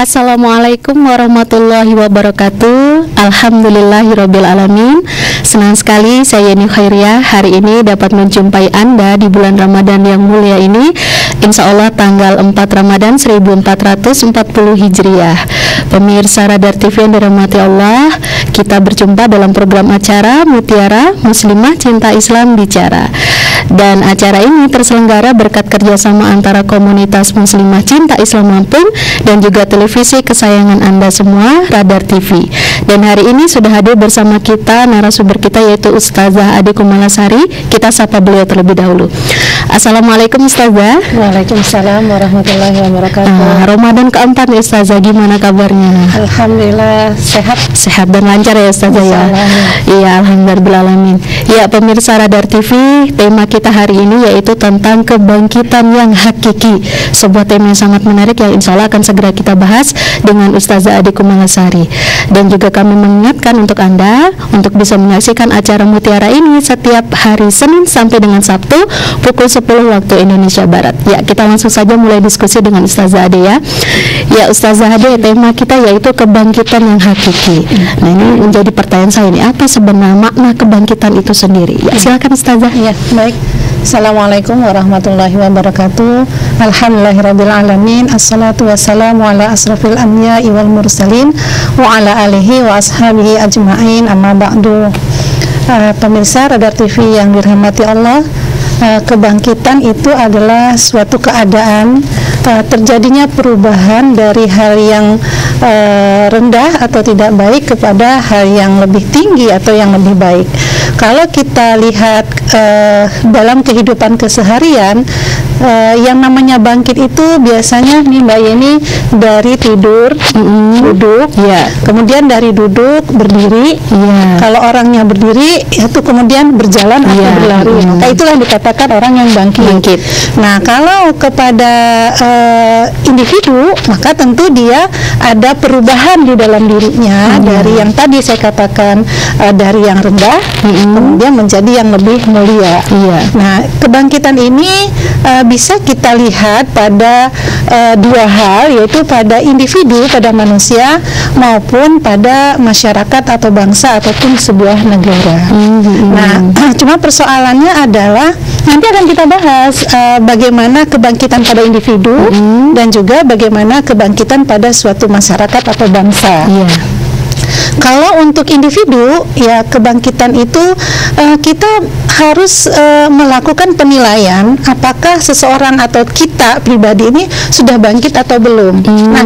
Assalamualaikum warahmatullahi wabarakatuh Alhamdulillahirabbil alamin. Senang sekali saya Yeni Khairiyah hari ini dapat menjumpai Anda di bulan Ramadan yang mulia ini Insya Allah tanggal 4 Ramadan 1440 Hijriah Pemirsa Radar TV yang dirahmati Allah Kita berjumpa dalam program acara Mutiara Muslimah Cinta Islam Bicara dan acara ini terselenggara berkat kerjasama antara komunitas muslimah cinta Islam Lampung dan juga televisi kesayangan Anda semua, Radar TV. Dan hari ini sudah hadir bersama kita narasumber kita yaitu Ustazah Adi Kumalasari. Kita sapa beliau terlebih dahulu. Assalamualaikum Ustazah. Waalaikumsalam warahmatullahi wabarakatuh. Nah, Ramadan keempat ya Ustazah, gimana kabarnya? Alhamdulillah sehat. Sehat dan lancar ya Ustazah ya. Iya, alhamdulillah. Ya pemirsa Radar TV, tema kita kita hari ini yaitu tentang kebangkitan yang hakiki sebuah tema yang sangat menarik yang insya Allah akan segera kita bahas dengan Ustazah Adi Kumalasari dan juga kami mengingatkan untuk Anda untuk bisa menyaksikan acara Mutiara ini setiap hari Senin sampai dengan Sabtu pukul 10 waktu Indonesia Barat. Ya kita langsung saja mulai diskusi dengan Ustazah Adi ya. Ya Ustazah Adi tema kita yaitu kebangkitan yang hakiki. Nah ini menjadi pertanyaan saya ini apa sebenarnya makna kebangkitan itu sendiri? Ya silakan Ustazah. Ya baik. Assalamualaikum warahmatullahi wabarakatuh. Alhamdulillahirrabbilalamin Assalatu wassalamu ala asrafil anbiya wal mursalin Wa ala alihi wa ashabihi ajma'in. Amma ba'du. Uh, Pemirsa Radar TV yang dirahmati Allah uh, Kebangkitan itu adalah suatu keadaan uh, Terjadinya perubahan dari hal yang uh, rendah atau tidak baik Kepada hal yang lebih tinggi atau yang lebih baik kalau kita lihat uh, dalam kehidupan keseharian uh, yang namanya bangkit itu biasanya nih Mbak Yeni dari tidur mm, duduk ya kemudian dari duduk berdiri ya. kalau orangnya berdiri itu kemudian berjalan ya. atau berlari mm. maka itulah dikatakan orang yang bangkit, bangkit. nah kalau kepada uh, individu maka tentu dia ada perubahan di dalam dirinya mm. dari yang tadi saya katakan uh, dari yang rendah mm kemudian menjadi yang lebih mulia. Iya. Nah, kebangkitan ini uh, bisa kita lihat pada uh, dua hal yaitu pada individu, pada manusia maupun pada masyarakat atau bangsa ataupun sebuah negara. Mm-hmm. Nah, cuma persoalannya adalah nanti akan kita bahas uh, bagaimana kebangkitan pada individu mm-hmm. dan juga bagaimana kebangkitan pada suatu masyarakat atau bangsa. Yeah. Kalau untuk individu ya kebangkitan itu uh, kita harus uh, melakukan penilaian apakah seseorang atau kita pribadi ini sudah bangkit atau belum. Hmm, nah,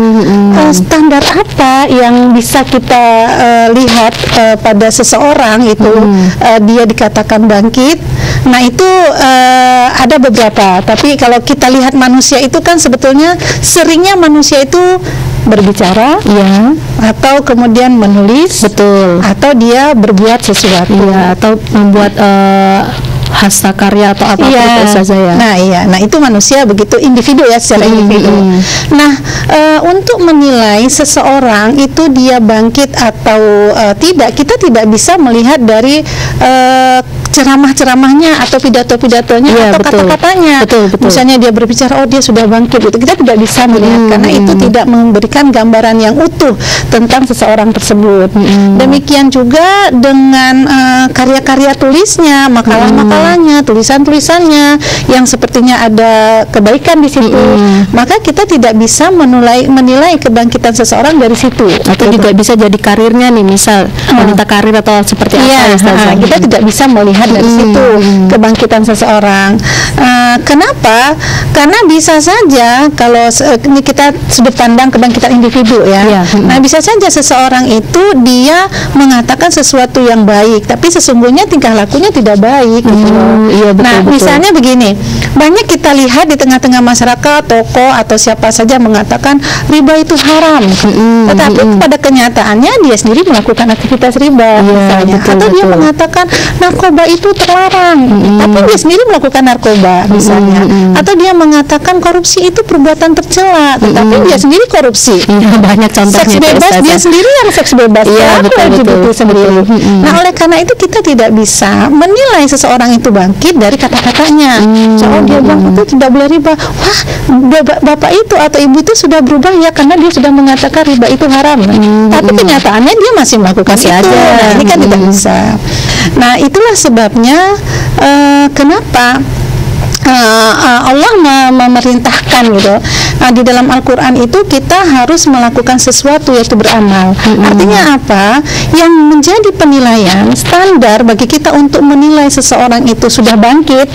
uh, standar apa yang bisa kita uh, lihat uh, pada seseorang itu hmm. uh, dia dikatakan bangkit? Nah, itu uh, ada beberapa, tapi kalau kita lihat manusia itu kan sebetulnya seringnya manusia itu berbicara ya atau kemudian menulis betul atau dia berbuat sesuatu ya atau membuat uh, hasta karya atau apa iya. saja ya. Nah iya, nah itu manusia begitu individu ya secara hmm, individu. Hmm. Nah e, untuk menilai seseorang itu dia bangkit atau e, tidak, kita tidak bisa melihat dari e, ceramah-ceramahnya atau pidato-pidatonya ya, atau kata-katanya. Misalnya dia berbicara, oh dia sudah bangkit, gitu. kita tidak bisa melihat hmm. karena itu tidak memberikan gambaran yang utuh tentang seseorang tersebut. Hmm. Demikian juga dengan uh, karya-karya tulisnya, makalah-makalahnya, tulisan-tulisannya yang sepertinya ada kebaikan di situ, hmm. maka kita tidak bisa menilai menilai kebangkitan seseorang dari situ. Atau gitu. juga bisa jadi karirnya nih, misal hmm. wanita karir atau seperti ya, apa ya, kita tidak bisa melihat dilihat dari hmm. situ kebangkitan seseorang. Uh, kenapa? Karena bisa saja kalau ini kita sudut pandang kebangkitan individu ya. ya. Hmm. Nah bisa saja seseorang itu dia mengatakan sesuatu yang baik, tapi sesungguhnya tingkah lakunya tidak baik. Gitu hmm, iya, betul, nah betul. misalnya begini, banyak kita lihat di tengah-tengah masyarakat, toko atau siapa saja mengatakan riba itu haram, hmm, tetapi hmm. pada kenyataannya dia sendiri melakukan aktivitas riba, ya, misalnya, betul, atau betul. dia mengatakan narkoba itu terlarang, tapi dia sendiri melakukan narkoba misalnya, Mm-mm. atau dia mengatakan korupsi itu perbuatan tercela, tetapi dia sendiri korupsi. Iya, banyak contohnya Seks bebas dia sendiri yang seks bebas Iya, Kenapa betul, betul, sendiri. Nah oleh karena itu kita tidak bisa menilai seseorang itu bangkit dari kata-katanya. Mm. So, oh dia bilang itu tidak boleh riba. Wah bap- bapak itu atau ibu itu sudah berubah ya karena dia sudah mengatakan riba itu haram. Tapi kenyataannya dia masih melakukan Masih itu. aja. Nah, ini kan tidak Mm. bisa. Nah itulah sebabnya eh, kenapa uh, uh, Allah me- memerintahkan gitu uh, di dalam Al-Quran itu kita harus melakukan sesuatu yaitu beramal artinya apa yang menjadi penilaian standar bagi kita untuk menilai seseorang itu sudah bangkit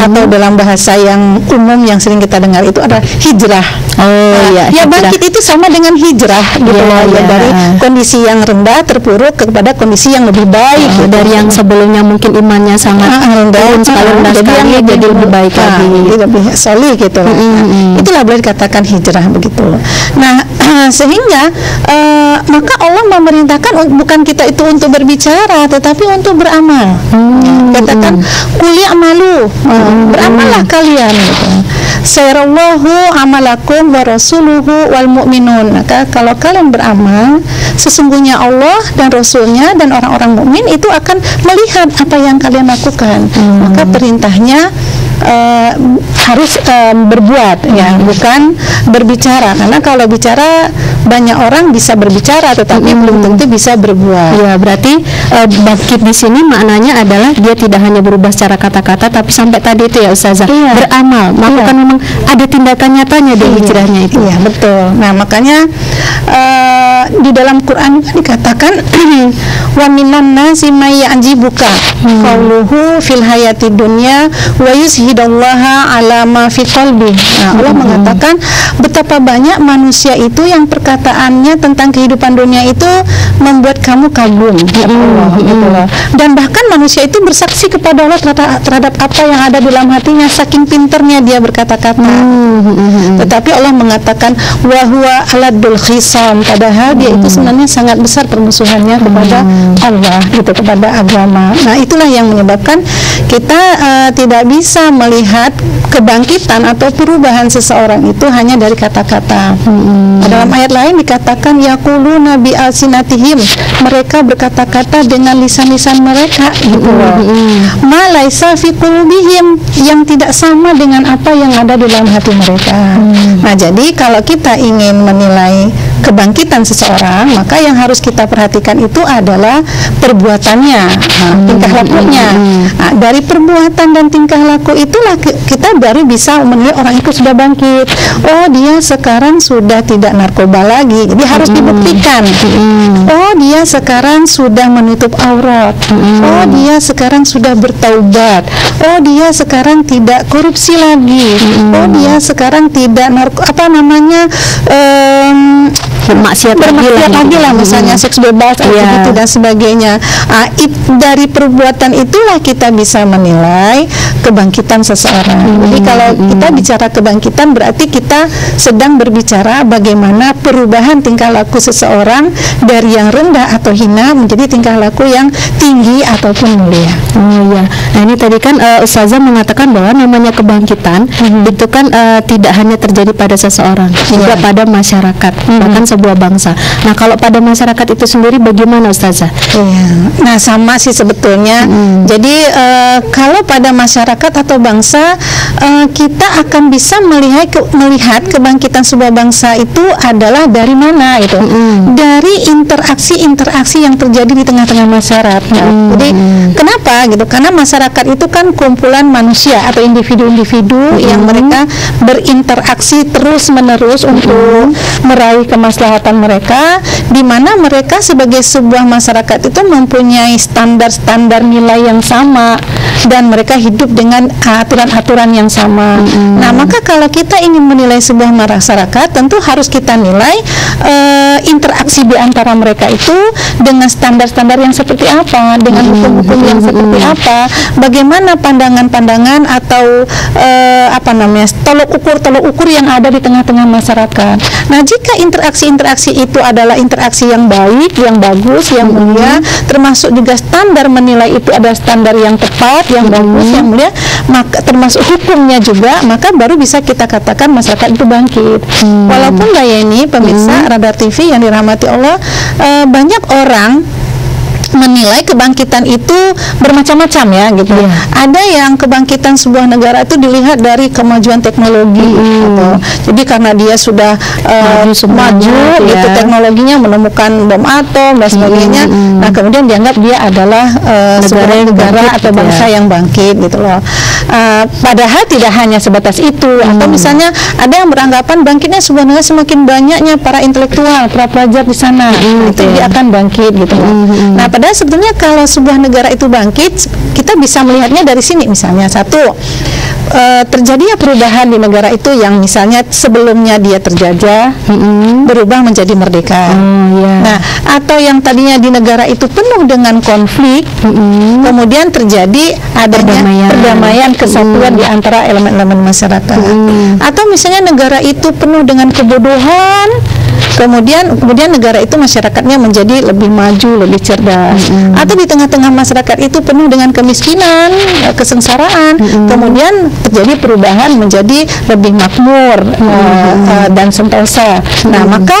atau dalam bahasa yang umum yang sering kita dengar itu adalah hijrah Oh Nah, iya, ya hijrah. bangkit itu sama dengan hijrah gitu loh ya iya. dari kondisi yang rendah terpuruk kepada kondisi yang lebih baik Oh, gitu. dari yang sebelumnya mungkin imannya sangat Ah, rendah, turun sekali ah, rendah jadi sekali yang jadi lebih baik ah, lagi. lebih solih gitu mm. itulah boleh dikatakan hijrah begitu nah sehingga eh, maka Allah memerintahkan bukan kita itu untuk berbicara tetapi untuk beramal. Hmm, katakan kuliah malu beramallah kalian gitu. Sayrallahu amalakum wa rasuluhu wal mu'minun. Maka kalau kalian beramal Sesungguhnya Allah dan Rasulnya dan orang-orang mukmin itu akan melihat apa yang kalian lakukan. Maka perintahnya eh, harus eh, berbuat ya bukan berbicara. Karena kalau bicara banyak orang bisa berbicara tetapi belum tentu bisa berbuat. Ya, berarti eh, bangkit di sini maknanya adalah dia tidak hanya berubah secara kata-kata tapi sampai tadi itu ya Ustazah Iya. beramal, melakukan memang ada tindakan nyatanya di hijrahnya itu. Iya betul. Nah makanya eh, di dalam Quran dikatakan wa minan nasi may ya'jibuka qauluhu fil hayati dunya wa yushidallaha ala ma fi qalbi. Nah, Allah mengatakan betapa banyak manusia itu yang perkataannya tentang kehidupan dunia itu membuat kamu kagum. Kata Allah, gitu loh. Dan bahkan manusia itu bersaksi kepada Allah terhadap, terhadap apa yang ada dalam hatinya saking pinternya dia berkata-kata. Tetapi Allah mengatakan wahwa aladul khisam. Padahal dia itu sebenarnya sangat besar permusuhannya kepada Allah gitu kepada agama. Nah, itulah yang menyebabkan kita eh, tidak bisa melihat kebangkitan atau perubahan seseorang itu hanya dari kata-kata. Dalam ayat lain dikatakan yaqulu nabi alsinatihim mereka berkata-kata dengan lisan-lisan mereka gitu loh. Fi qulubihim yang tidak sama dengan apa yang ada di dalam hati mereka. Nah, jadi kalau kita ingin menilai kebangkitan seseorang, maka yang harus kita perhatikan itu adalah perbuatannya, nah, tingkah lakunya. Nah, dari perbuatan dan tingkah laku itulah ki- kita baru bisa menilai orang itu sudah bangkit. Oh, dia sekarang sudah tidak narkoba lagi. Jadi harus dibuktikan. Oh, dia sekarang sudah menutup aurat. Oh, dia sekarang sudah bertaubat. Oh, dia sekarang tidak korupsi lagi. Oh, dia sekarang tidak narko apa namanya em, Bermaksiat lagi bermaksiat lah, lagi gitu. lah misalnya seks bebas Iya. LGBT dan sebagainya. Ah, it- dari perbuatan itulah kita bisa menilai kebangkitan seseorang. Jadi kalau kita bicara kebangkitan berarti kita sedang berbicara bagaimana perubahan tingkah laku seseorang dari yang rendah atau hina menjadi tingkah laku yang tinggi ataupun mulia. Oh iya. Nah ini tadi kan uh, Ustazah mengatakan bahwa namanya kebangkitan itu kan eh, tidak hanya terjadi pada seseorang, juga pada masyarakat, bahkan sebuah bangsa. Nah kalau pada masyarakat itu sendiri bagaimana Ustazah? Iya. Nah, sama sih sebetulnya. Jadi eh, kalau pada masyarakat atau bangsa eh, kita akan bisa melihat ke- melihat kebangkitan sebuah bangsa itu adalah dari mana gitu. Dari interaksi-interaksi yang terjadi di tengah-tengah masyarakat. Jadi kenapa gitu? Karena masyarakat itu kan kumpulan manusia atau individu-individu yang mereka berinteraksi terus-menerus untuk meraih kemaslahatan mereka di mana mereka sebagai sebuah masyarakat itu mempunyai standar-standar nilai yang sama dan mereka hidup dengan aturan-aturan yang sama. Nah, maka kalau kita ingin menilai sebuah masyarakat, tentu harus kita nilai eh, interaksi di antara mereka itu dengan standar-standar yang seperti apa, dengan hukum-hukum yang seperti apa, bagaimana pandangan-pandangan atau eh, apa namanya tolok ukur tolok ukur yang ada di tengah-tengah masyarakat. Nah, jika interaksi-interaksi itu adalah interaksi yang baik, yang bagus, yang mulia, termasuk juga standar menilai itu adalah standar yang tepat, yang bagus, yang mulia, maka termasuk hukumnya juga, maka baru bisa kita katakan masyarakat itu bangkit. Walaupun Mbak Yeni, pemirsa Radar TV yang dirahmati Allah, eh, banyak orang menilai kebangkitan itu bermacam-macam ya gitu. Iya. Ada yang kebangkitan sebuah negara itu dilihat dari kemajuan teknologi gitu. Jadi karena dia sudah uh, Maju maju gitu ya. teknologinya menemukan bom atom dan sebagainya. Nah, kemudian dianggap dia adalah uh, Negara negara bangkit atau gitu bangsa ya. yang bangkit gitu loh. Uh, padahal tidak hanya sebatas itu atau misalnya ada yang beranggapan bangkitnya sebuah negara semakin banyaknya para intelektual, para pelajar di sana. Nah, itu dia akan bangkit gitu loh. Nah, padahal sebetulnya kalau sebuah negara itu bangkit, kita bisa melihatnya dari sini misalnya satu eh, terjadinya perubahan di negara itu yang misalnya sebelumnya dia terjajah berubah menjadi merdeka. Oh, iya. Nah, atau yang tadinya di negara itu penuh dengan konflik, kemudian terjadi adanya Perdamaian. perdamaian, kesatuan di antara elemen-elemen masyarakat. Atau misalnya negara itu penuh dengan kebodohan, kemudian kemudian negara itu masyarakatnya menjadi lebih maju, lebih cerdas. Atau di tengah-tengah masyarakat itu penuh dengan kemiskinan, kesengsaraan, kemudian terjadi perubahan menjadi lebih makmur eh, eh, dan sentosa. Nah, maka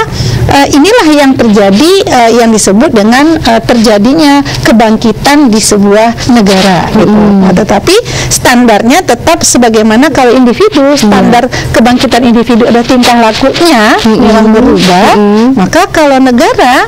eh, inilah yang terjadi eh, yang disebut dengan eh, terjadinya kebangkitan di sebuah negara gitu. Nah, tetapi standarnya tetap sebagaimana kalau individu standar kebangkitan individu ada tingkah lakunya yang berubah, maka kalau negara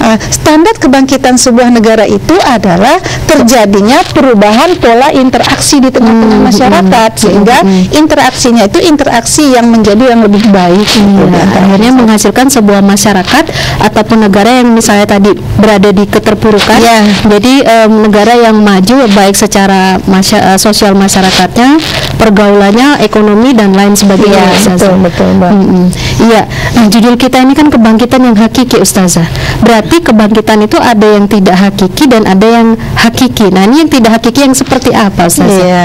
eh, standar kebangkitan sebuah negara itu adalah terjadinya perubahan pola interaksi di tengah-tengah masyarakat sehingga interaksinya itu interaksi yang menjadi yang lebih baik gitu, Ya, antara akhirnya menghasilkan sebuah masyarakat ataupun negara yang misalnya tadi berada di keterpurukan. Ya. Jadi em, negara yang maju baik secara masya- eh, sosial masyarakatnya, pergaulannya, ekonomi dan lain sebagainya. Iya, Ustazah. betul, betul, Mbak. Mm-mm. Iya. Nah, judul kita ini kan kebangkitan yang hakiki, Ustazah. Berarti kebangkitan itu ada yang tidak hakiki dan ada yang hakiki. Nah, ini yang tidak hakiki yang seperti apa, Ustazah? Iya,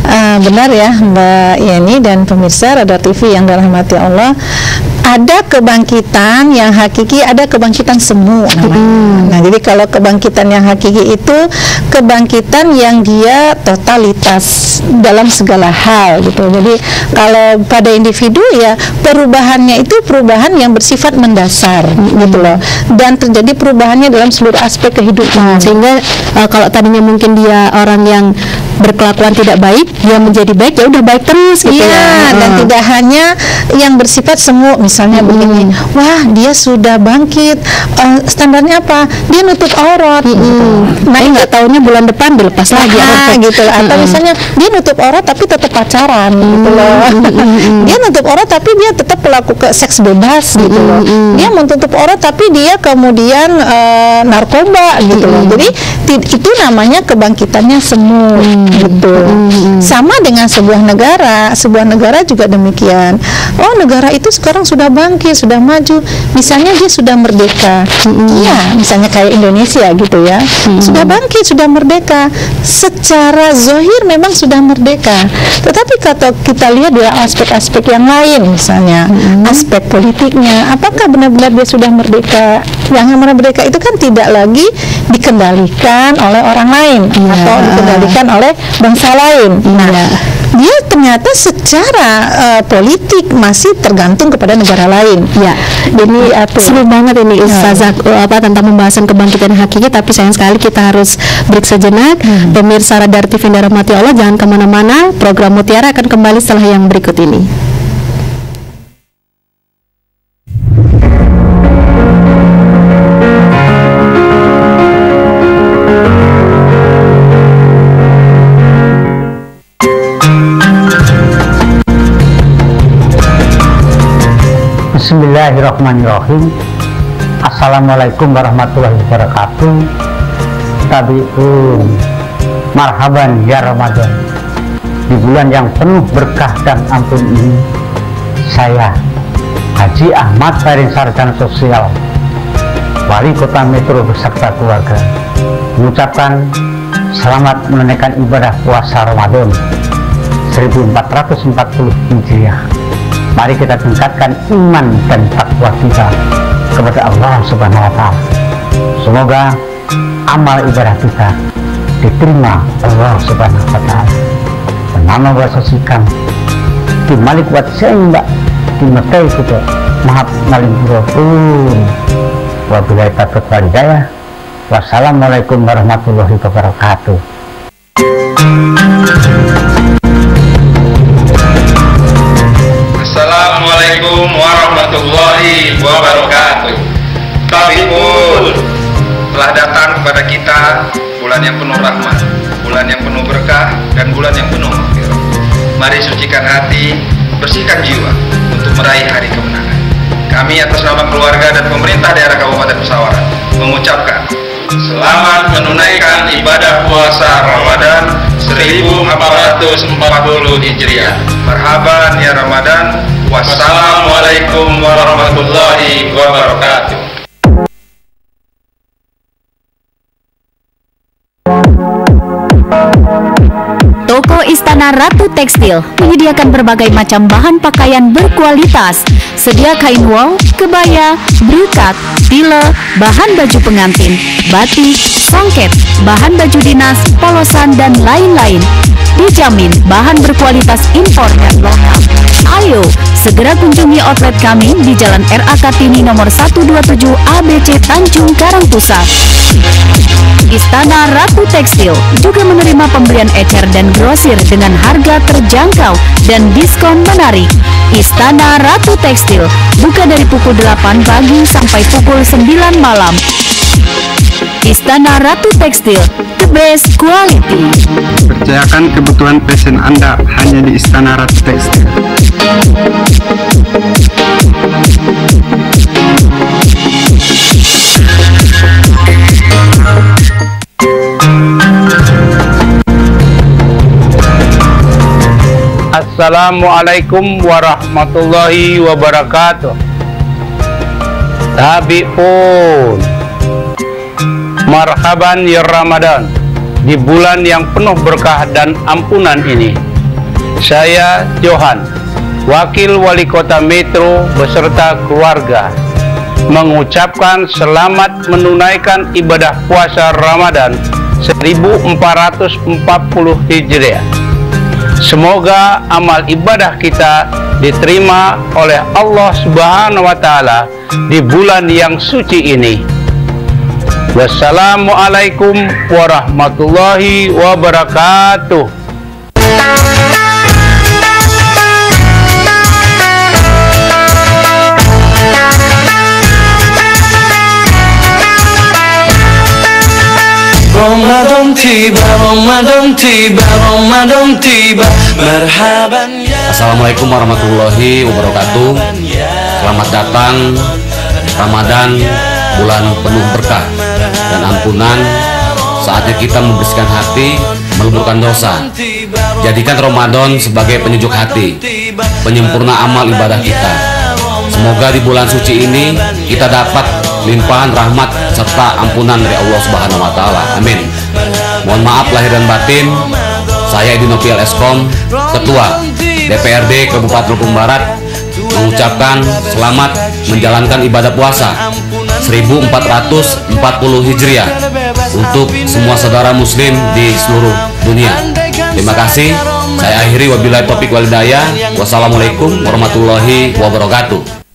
Eh, benar ya Mbak Yeni dan pemirsa Radar TV yang dirahmati Allah. Ada kebangkitan yang hakiki, ada kebangkitan semu namanya. Nah, jadi kalau kebangkitan yang hakiki itu kebangkitan yang dia totalitas dalam segala hal gitu. Jadi kalau pada individu ya perubahannya itu perubahan yang bersifat mendasar gitu loh. Dan terjadi perubahannya dalam seluruh aspek kehidupan. sehingga uh, kalau tadinya mungkin dia orang yang berkelakuan tidak baik dia menjadi baik ya udah baik terus gitu Iya, ya dan Uh. tidak hanya yang bersifat semu, misalnya begini, wah dia sudah bangkit, eh, standarnya apa? Dia nutup aurat. gitu. nah nggak tahunya bulan depan dilepas lagi Ah, gitu loh. Atau misalnya dia nutup aurat tapi tetap pacaran gitu loh. dia nutup aurat tapi dia tetap pelaku ke seks bebas gitu loh. Dia menutup aurat tapi dia kemudian eh, narkoba gitu loh. Jadi itu namanya kebangkitannya semu gitu. Sama dengan sebuah negara, sebuah negara juga demikian. Oh, negara itu sekarang sudah bangkit, sudah maju. Misalnya dia sudah merdeka. Iya, misalnya kayak Indonesia gitu ya. Sudah bangkit, sudah merdeka. Secara zohir memang sudah merdeka. Tetapi kalau kita lihat di aspek-aspek yang lain misalnya, aspek politiknya, apakah benar-benar dia sudah merdeka? Yang merdeka itu kan tidak lagi dikendalikan oleh orang lain Iya. atau dikendalikan oleh bangsa lain. Nah, Iya. dia ternyata secara eh, politik masih tergantung kepada negara lain. Ya, ini seru banget ini Ustazah uh, apa tentang pembahasan kebangkitan hakiki tapi sayang sekali kita harus break sejenak. Pemirsa Radar TV dirahmati Allah jangan ke mana-mana. Program Mutiara akan kembali setelah yang berikut ini. Bismillahirrahmanirrahim. Assalamualaikum warahmatullahi wabarakatuh. Tabi'un. Marhaban ya Ramadan. Di bulan yang penuh berkah dan ampun ini Saya Haji Ahmad Farin Sarjana Sosial Wali Kota Metro beserta keluarga Mengucapkan Selamat menunaikan ibadah puasa Ramadan 1440 Hijriah Mari kita tingkatkan iman dan takwa kita kepada Allah Subhanahu wa taala. Semoga amal ibadah kita diterima Allah Subhanahu wa taala. Nama bahasa sikam di malik buat saya mbak di metai kita maaf maling pun wabillahi taufiq walhidayah wassalamualaikum warahmatullahi wabarakatuh warahmatullahi wabarakatuh pun telah datang kepada kita bulan yang penuh rahmat, bulan yang penuh berkah, dan bulan yang penuh maghfirah. Mari sucikan hati, bersihkan jiwa untuk meraih hari kemenangan. Kami atas nama keluarga dan pemerintah daerah Kabupaten Pesawaran mengucapkan Selamat menunaikan ibadah puasa Ramadan 1440 Hijriah. Marhaban ya Ramadan. Wassalamualaikum warahmatullahi wabarakatuh. Toko Istana Ratu Tekstil menyediakan berbagai macam bahan pakaian berkualitas. Sedia kain wol, kebaya, brukat, tile, bahan baju pengantin, batik, songket, bahan baju dinas, polosan, dan lain-lain. Dijamin bahan berkualitas impor dan lokal. Ayo, segera kunjungi outlet kami di Jalan RA Kartini nomor 127 ABC Tanjung Karang Pusat. Istana Ratu Tekstil juga menerima pembelian ecer dan grosir dengan harga terjangkau dan diskon menarik. Istana Ratu Tekstil buka dari pukul 8 pagi sampai pukul 9 malam. Istana Ratu Tekstil, the best quality. Percayakan kebutuhan fashion Anda hanya di Istana Ratu Tekstil. Assalamualaikum warahmatullahi wabarakatuh Tapi pun Marhaban ya Ramadan Di bulan yang penuh berkah dan ampunan ini Saya Johan Wakil Wali Kota Metro beserta keluarga Mengucapkan selamat menunaikan ibadah puasa Ramadan 1440 Hijriah Semoga amal ibadah kita diterima oleh Allah Subhanahu wa taala di bulan yang suci ini. Wassalamualaikum warahmatullahi wabarakatuh. Ramadan tiba, Ramadan tiba, Ramadan tiba. Marhaban ya. Assalamualaikum warahmatullahi wabarakatuh. Selamat datang Ramadan Bulan penuh berkah Dan ampunan Saatnya kita membersihkan hati Meleburkan dosa. Jadikan Ramadan sebagai penyejuk hati Penyempurna amal ibadah kita. Semoga di bulan suci ini Kita dapat limpahan rahmat Serta ampunan dari Allah Subhanahu Wa Taala. Amin. Mohon maaf lahir dan batin. Saya Edi Novial Eskom Ketua DPRD Kabupaten Lampung Barat mengucapkan selamat menjalankan ibadah puasa 1440 Hijriah untuk semua saudara muslim di seluruh dunia. Terima kasih. Saya akhiri wabillahi taufiq walhidayah. Wassalamualaikum warahmatullahi wabarakatuh.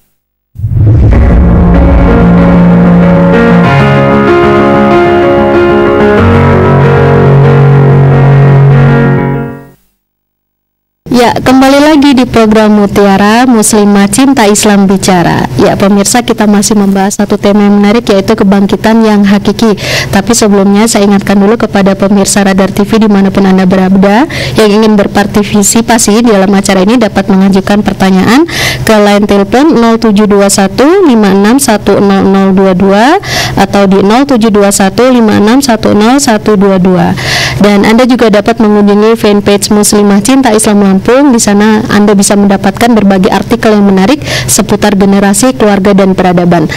Ya, kembali lagi di program Mutiara Muslimah Cinta Islam Bicara. Ya, pemirsa kita masih membahas satu tema yang menarik yaitu kebangkitan yang hakiki. Tapi sebelumnya saya ingatkan dulu kepada pemirsa Radar TV di mana pun Anda berada yang ingin berpartisipasi di dalam acara ini dapat mengajukan pertanyaan ke line telepon 072156100022 atau di 072156101122. Dan Anda juga dapat mengunjungi fanpage Muslimah Cinta Islam Lampung. Di sana Anda bisa mendapatkan berbagai artikel yang menarik seputar generasi, keluarga dan peradaban.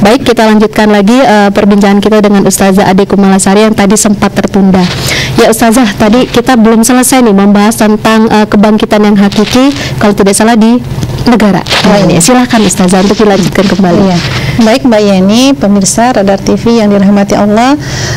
Baik, kita lanjutkan lagi uh, perbincangan kita dengan Ustazah Ade Kumalasari yang tadi sempat tertunda. Ya Ustazah, tadi kita belum selesai nih membahas tentang uh, kebangkitan yang hakiki. Kalau tidak salah di negara. Nah, ini silakan Ustazah untuk dilanjutkan kembali. Iya. Baik Mbak Yeni, pemirsa Radar TV yang dirahmati Allah,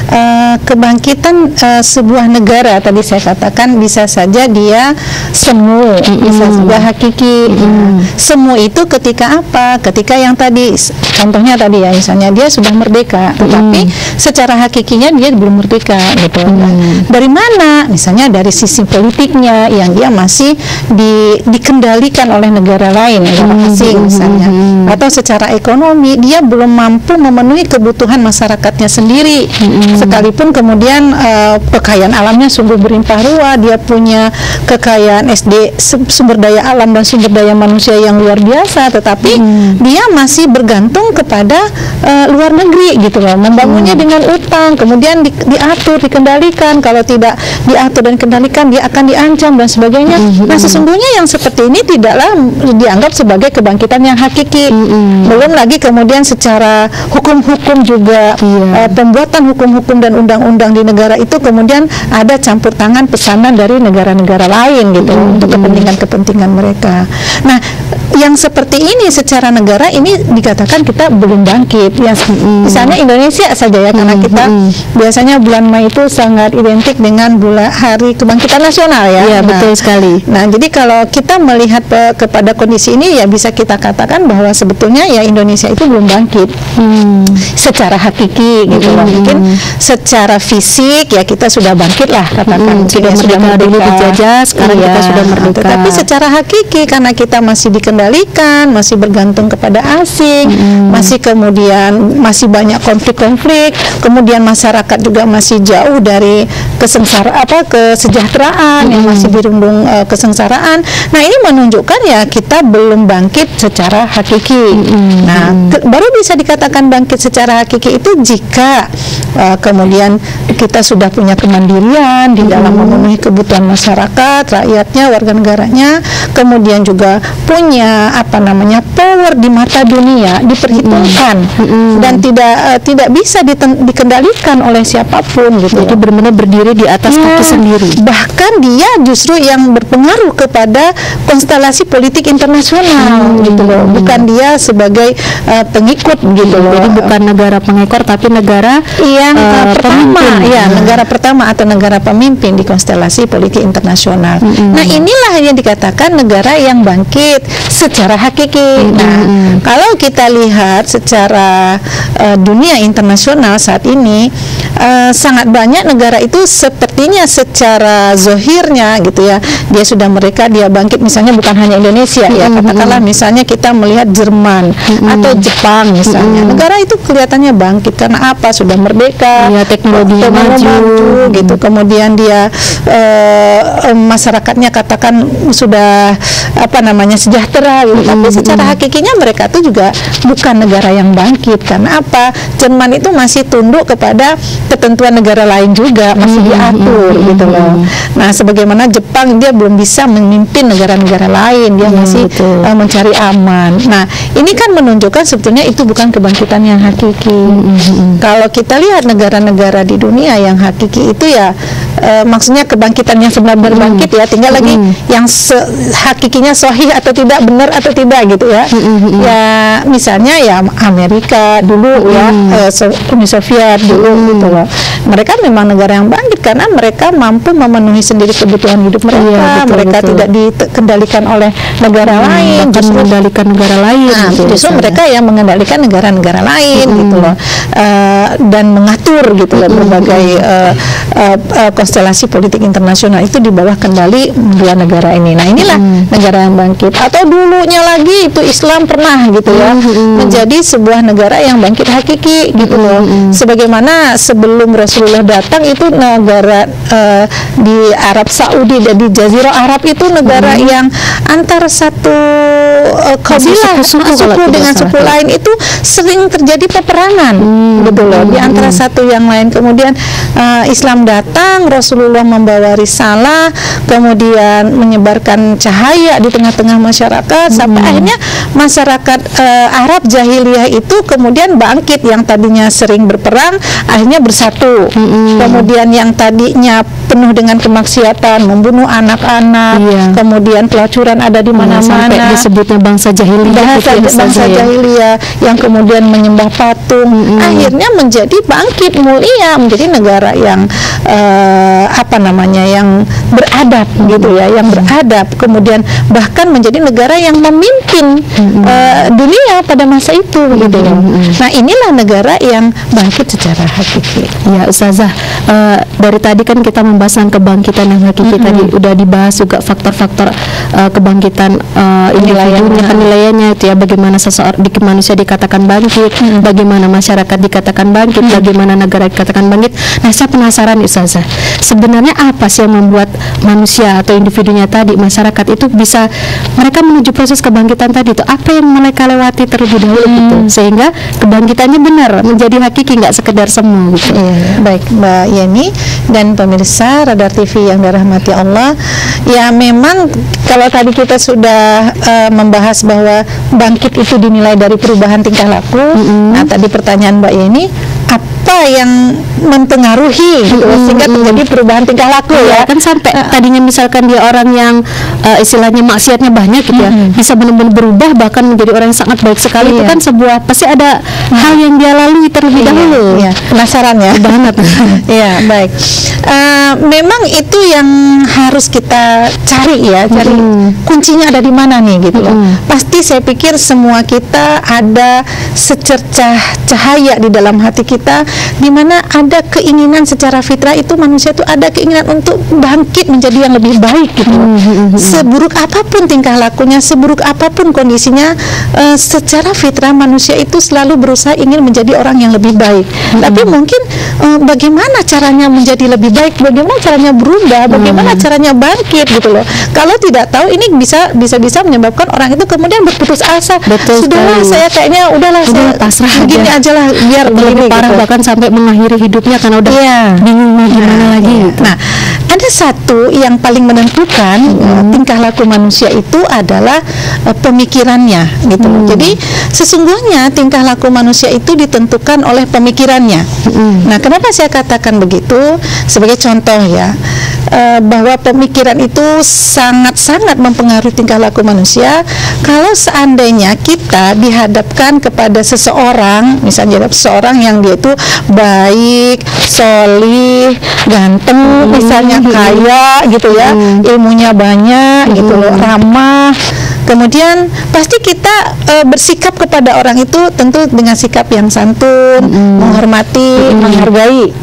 eh, kebangkitan eh, sebuah negara tadi saya katakan bisa saja dia semu, bisa juga hakiki. Nah, semu itu ketika apa? Ketika yang tadi contohnya tadi ya, misalnya dia sudah merdeka, tetapi secara hakikinya dia belum merdeka gitu. Nah, dari mana? Misalnya dari sisi politiknya yang dia masih di, dikendalikan oleh negara lain, negara asing misalnya, atau secara ekonomi dia belum mampu memenuhi kebutuhan masyarakatnya sendiri, sekalipun kemudian eh, kekayaan alamnya sungguh berlimpah ruah, dia punya kekayaan SD sum- sumber daya alam dan sumber daya manusia yang luar biasa, tetapi dia masih bergantung kepada eh, luar negeri gitu loh, membangunnya dengan utang, kemudian di- diatur, dikendalikan, kalau tidak diatur dan dikendalikan dia akan diancam dan sebagainya. Nah sesungguhnya yang seperti ini tidaklah dianggap sebagai kebangkitan yang hakiki. Belum lagi kemudian secara hukum-hukum juga eh, pembuatan hukum-hukum dan undang-undang di negara itu kemudian ada campur tangan pesanan dari negara-negara lain gitu untuk kepentingan-kepentingan mereka. Nah, yang seperti ini secara negara ini dikatakan kita belum bangkit ya. Misalnya Indonesia saja ya karena kita biasanya bulan Mei itu sangat identik dengan bulan hari kebangkitan nasional ya. Iya, Nah, betul sekali. Nah, jadi kalau kita melihat eh, kepada kondisi ini ya bisa kita katakan bahwa sebetulnya ya Indonesia itu belum bangkit secara hakiki gitu loh. Mungkin secara fisik ya kita sudah bangkit lah katakan Hmm, Mungkin sudah ya merdeka dulu dijajah, sekarang kita sudah merdeka. Tetapi secara hakiki karena kita masih dikendalikan, masih bergantung kepada asing, masih kemudian masih banyak konflik-konflik, kemudian masyarakat juga masih jauh dari kesengsara apa kesejahteraan yang masih dirundung eh, kesengsaraan. Nah, ini menunjukkan ya kita belum bangkit secara hakiki. Nah, ke- baru bisa dikatakan bangkit secara hakiki itu jika eh, kemudian kita sudah punya kemandirian di dalam memenuhi kebutuhan masyarakat, rakyatnya, warga negaranya, kemudian juga punya apa namanya power di mata dunia diperhitungkan dan tidak eh, tidak bisa diten- dikendalikan oleh siapa pun gitu. Jadi benar-benar berdiri di atas Ya, kaki sendiri. Bahkan dia justru yang berpengaruh kepada konstelasi politik internasional gitu loh. Bukan dia sebagai eh, pengikut gitu loh. Jadi bukan negara pengekor tapi negara yang eh, eh, pertama pemimpin. ya Hmm. negara pertama atau negara pemimpin di konstelasi politik internasional. Nah, inilah yang dikatakan negara yang bangkit secara hakiki. Nah, kalau kita lihat secara eh, dunia internasional saat ini eh, sangat banyak negara itu sepertinya secara zohirnya gitu ya dia sudah mereka dia bangkit misalnya bukan hanya Indonesia ya katakanlah misalnya kita melihat Jerman atau Jepang misalnya. Negara itu kelihatannya bangkit karena apa? Sudah merdeka Iya, teknologinya teknologi maju. gitu. Kemudian dia eh, eh, masyarakatnya katakan sudah apa namanya sejahtera gitu. Tapi secara hakikinya mereka tuh juga bukan negara yang bangkit. Karena apa? Jerman itu masih tunduk kepada ketentuan negara lain juga masih diatur gitu loh. Nah sebagaimana Jepang dia belum bisa memimpin negara-negara lain. Dia masih betul. eh, mencari aman. Nah ini kan menunjukkan sebetulnya itu bukan kebangkitan yang hakiki. Kalau kita lihat negara-negara di dunia yang hakiki itu ya eh, maksudnya kebangkitan yang sebenar-benar bangkit ya tinggal lagi yang se- hakikinya sahih atau tidak benar atau tidak gitu ya. Ya misalnya ya Amerika dulu ya eh, So- Uni Soviet dulu gitu loh mereka memang negara yang bangkit karena mereka mampu memenuhi sendiri kebutuhan hidup mereka. Iya, betul, mereka betul. tidak dikendalikan oleh negara lain bahkan justru mengendalikan negara lain Nah, gitu justru misalnya. mereka yang mengendalikan negara-negara lain gitu loh Eh, dan mengatur gitu loh berbagai eh, eh, eh, konstelasi politik internasional itu di bawah kendali dua negara ini. Nah inilah negara yang bangkit. Atau dulunya lagi itu Islam pernah gitu ya menjadi sebuah negara yang bangkit hakiki gitu loh. Sebagaimana sebelum Rasulullah datang itu negara eh, di Arab Saudi dan di Jazirah Arab itu negara yang antara satu eh, kabilah suku-suku kalau suku tidak dengan suku lain itu sering terjadi peperangan. Gitu loh di antara satu yang lain. Kemudian uh, Islam datang Rasulullah membawa risalah kemudian menyebarkan cahaya di tengah-tengah masyarakat sampai akhirnya masyarakat uh, Arab jahiliyah itu kemudian bangkit. Yang tadinya sering berperang akhirnya bersatu. Buruk. Kemudian yang tadinya penuh dengan kemaksiatan, membunuh anak-anak, Iya. kemudian pelacuran ada di sampai disebutnya bangsa jahiliyah Bahasa, gitu ya, bangsa ya. jahiliyah yang kemudian menyembah patung akhirnya menjadi bangkit mulia menjadi negara yang eh, apa namanya yang beradab gitu ya yang beradab. Kemudian bahkan menjadi negara yang memimpin eh, dunia pada masa itu gitu ya. nah inilah negara yang bangkit secara hakiki. Ya Ustazah, eh, dari tadi kan kita membahas kebangkitan yang hakiki tadi. Udah dibahas juga faktor-faktor eh, kebangkitan individunya, penilaiannya itu ya bagaimana seseorang di manusia dikatakan bangkit, bagaimana masyarakat dikatakan bangkit, bagaimana negara dikatakan bangkit. Nah, saya penasaran Ustazah, sebenarnya apa sih yang membuat manusia atau individunya tadi masyarakat itu bisa mereka menuju proses kebangkitan tadi itu apa yang mereka lewati terlebih dahulu gitu sehingga kebangkitannya benar menjadi hakiki nggak sekedar semu gitu. Iya, baik Mbak Yeni dan pemirsa Radar TV yang dirahmati Allah. Ya memang kalau tadi kita sudah eh, membahas bahwa bangkit itu dinilai dari perubahan tingkah laku. Nah, tadi pertanyaan Mbak Yeni apa yang mempengaruhi gitu, sehingga terjadi perubahan tingkah laku ya ya? kan sampai tadinya misalkan dia orang yang eh, istilahnya maksiatnya banyak gitu ya bisa benar-benar berubah bahkan menjadi orang yang sangat baik sekali itu Iya. kan sebuah pasti ada hal yang dia lalui terlebih dahulu Iya, penasaran ya? banget Iya, baik. Eh, memang itu yang harus kita cari ya, cari kuncinya ada di mana nih gitu loh. Pasti saya pikir semua kita ada secercah cahaya di dalam hati kita di mana ada keinginan secara fitrah itu manusia itu ada keinginan untuk bangkit menjadi yang lebih baik gitu. loh. Seburuk apa pun tingkah lakunya, seburuk apa pun kondisinya eh, secara fitrah manusia itu selalu berusaha ingin menjadi orang yang lebih baik. Tapi mungkin eh, bagaimana caranya menjadi lebih baik, bagaimana caranya berubah, bagaimana caranya bangkit gitu loh. Kalau tidak tahu ini bisa bisa bisa menyebabkan orang itu kemudian berputus asa. Betul Sudahlah sekali. saya kayaknya udahlah Udahlah, saya pasrah begini aja. aja lah biar lebih parah gitu. bahkan sampai mengakhiri hidupnya karena udah Iya. bingung mau gimana lagi Iya. gitu. Nah, ada satu yang paling menentukan uh, tingkah laku manusia itu adalah uh, pemikirannya, gitu. loh. Jadi sesungguhnya tingkah laku manusia itu ditentukan oleh pemikirannya. Nah, kenapa saya katakan begitu? Sebagai contoh ya, uh, bahwa pemikiran itu sangat-sangat mempengaruhi tingkah laku manusia. Kalau seandainya kita dihadapkan kepada seseorang, misalnya ada seseorang yang dia itu baik, solih, ganteng, misalnya kaya gitu ya, ilmunya banyak gitu loh, ramah. Kemudian pasti kita eh, bersikap kepada orang itu tentu dengan sikap yang santun, menghormati, menghargai.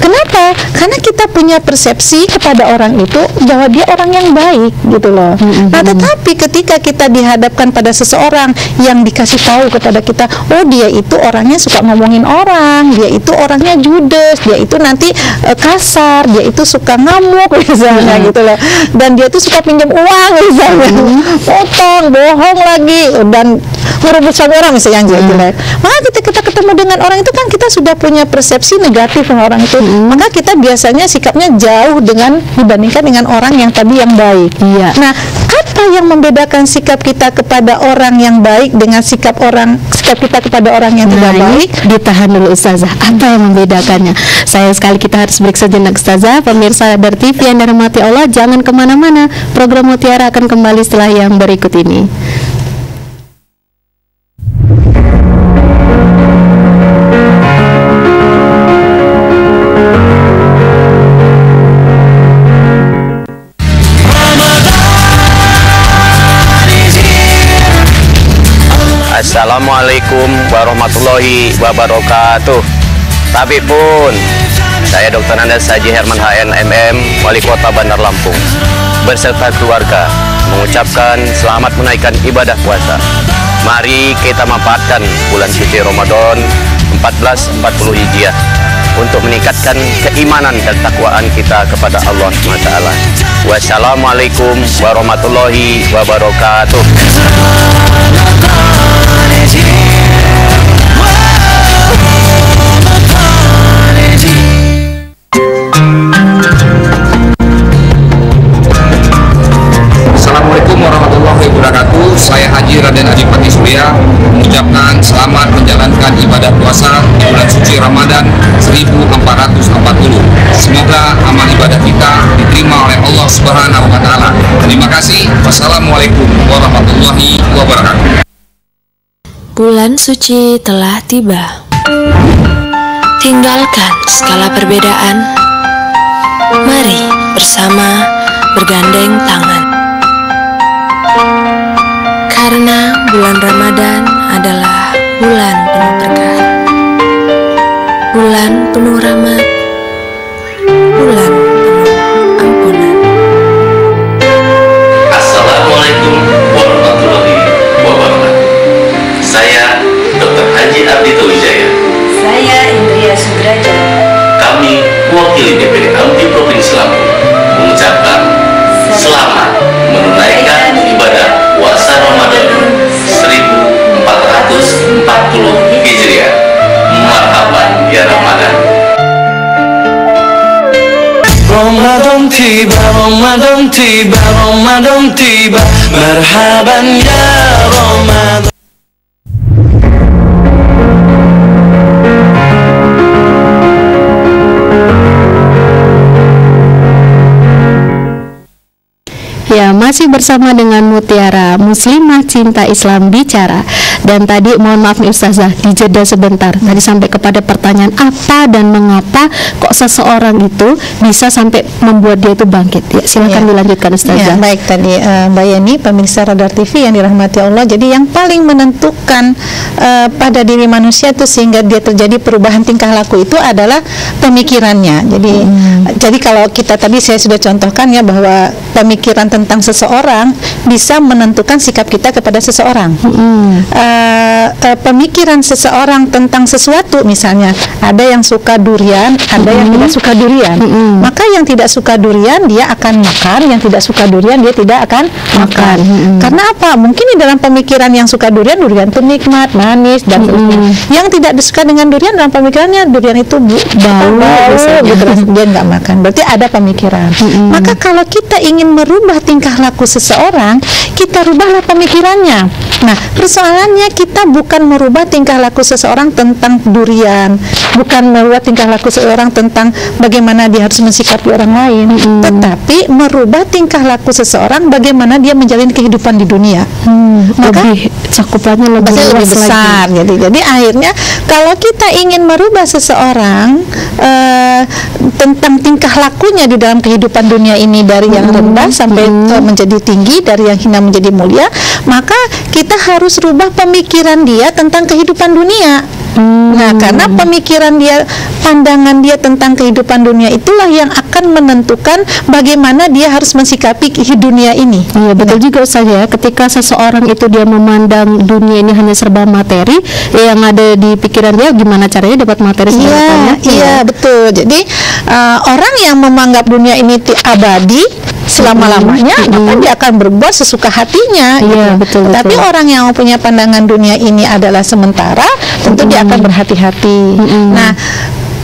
Kenapa? Karena kita punya persepsi kepada orang itu bahwa dia orang yang baik gitu loh. Nah, tetapi ketika kita dihadapkan pada seseorang yang dikasih tahu kepada kita, oh dia itu orangnya suka ngomongin orang, dia itu orangnya judes, dia itu nanti eh, kasar, dia itu suka ngamuk misalnya gitu loh. Dan dia itu suka pinjam uang misalnya, potong, bohong lagi dan merebut sama orang misalnya yang jelek-jelek. Maka ketika kita ketemu dengan orang itu kan kita sudah punya persepsi negatif dengan orang itu. Maka kita biasanya sikapnya jauh dengan dibandingkan dengan orang yang tadi yang baik. Iya. Nah, apa yang membedakan sikap kita kepada orang yang baik dengan sikap orang sikap kita kepada orang yang tidak Nah, baik? ditahan dulu Ustazah. Apa yang membedakannya? Sayang sekali kita harus break sejenak Ustazah. Pemirsa Radar TV yang dirahmati Allah, jangan ke mana-mana. Program Mutiara akan kembali setelah yang berikut ini. Assalamualaikum warahmatullahi wabarakatuh. Tapi pun saya Dr. Andes Haji Herman HN MM, Wali Kota Bandar Lampung, beserta keluarga mengucapkan selamat menaikkan ibadah puasa. Mari kita manfaatkan bulan suci Ramadan 1440 Hijriah untuk meningkatkan keimanan dan takwaan kita kepada Allah SWT. Wassalamualaikum warahmatullahi wabarakatuh. Haji Raden Adipati Surya mengucapkan selamat menjalankan ibadah puasa bulan suci Ramadan 1440 Semoga amal ibadah kita diterima oleh Allah Subhanahu wa taala. Terima kasih. Wassalamualaikum warahmatullahi wabarakatuh. Bulan suci telah tiba. Tinggalkan segala perbedaan. Mari bersama bergandeng tangan. Bulan Ramadan adalah bulan penuh berkah. 1440 Hijriah. Marhaban ya Ramadan. Ramadan tiba, Ramadan tiba, Ramadan tiba Marhaban ya masih bersama dengan Mutiara Muslimah Cinta Islam Bicara Dan tadi mohon maaf nih Ustazah Dijeda sebentar Tadi sampai kepada pertanyaan Apa dan mengapa kok seseorang itu Bisa sampai membuat dia itu bangkit Ya, silakan Ya. dilanjutkan Ustazah Ya, baik tadi eh, Mbak Yeni, pemirsa Radar TV yang dirahmati Allah. Jadi yang paling menentukan eh, pada diri manusia itu sehingga dia terjadi perubahan tingkah laku itu adalah pemikirannya. Jadi jadi kalau kita tadi saya sudah contohkan ya bahwa pemikiran tentang seseorang bisa menentukan sikap kita kepada seseorang. Eh, eh, pemikiran seseorang tentang sesuatu misalnya ada yang suka durian, ada yang tidak suka durian. Maka yang tidak suka durian dia akan makan, yang tidak suka durian dia tidak akan makan. Karena apa? Mungkin di dalam pemikiran yang suka durian, durian itu nikmat, manis dan seterusnya. Yang tidak suka dengan durian dalam pemikirannya durian itu bu, Bau, bau misalnya. gitu terus dia nggak makan. Berarti ada pemikiran. Maka kalau kita ingin merubah tingkah laku seseorang, kita rubahlah pemikirannya. Nah, persoalannya kita bukan merubah tingkah laku seseorang tentang durian, bukan merubah tingkah laku seseorang tentang bagaimana dia harus mensikapi orang lain, tetapi merubah tingkah laku seseorang bagaimana dia menjalin kehidupan di dunia. Maka lebih cakupannya lebih lebih besar lagi. jadi jadi akhirnya kalau kita ingin merubah seseorang eh, tentang tingkah lakunya di dalam kehidupan dunia ini dari yang rendah sampai eh, menjadi tinggi dari yang hina menjadi mulia maka kita harus rubah pemikiran dia tentang kehidupan dunia. Nah, karena pemikiran dia, pandangan dia tentang kehidupan dunia itulah yang akan menentukan bagaimana dia harus mensikapi dunia ini. Iya betul juga Ustaz ya. Ketika seseorang itu dia memandang dunia ini hanya serba materi ya yang ada di pikiran dia gimana caranya dapat materi Iya, sebanyak-banyaknya iya betul. Jadi uh, orang yang menganggap dunia ini abadi selama-lamanya, maka dia akan berbuat sesuka hatinya. Iya, gitu. betul, betul. Tapi orang yang punya pandangan dunia ini adalah sementara, tentu dia akan berhati-hati. Nah.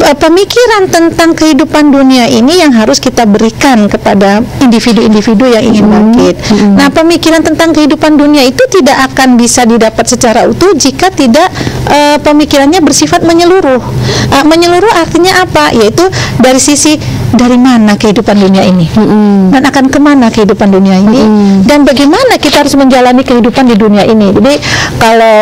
Eh, Pemikiran tentang kehidupan dunia ini yang harus kita berikan kepada individu-individu yang ingin bangkit. Nah, pemikiran tentang kehidupan dunia itu tidak akan bisa didapat secara utuh jika tidak eh, pemikirannya bersifat menyeluruh. Eh, menyeluruh artinya apa? Yaitu dari sisi dari mana kehidupan dunia ini dan akan ke mana kehidupan dunia ini dan bagaimana kita harus menjalani kehidupan di dunia ini. Jadi kalau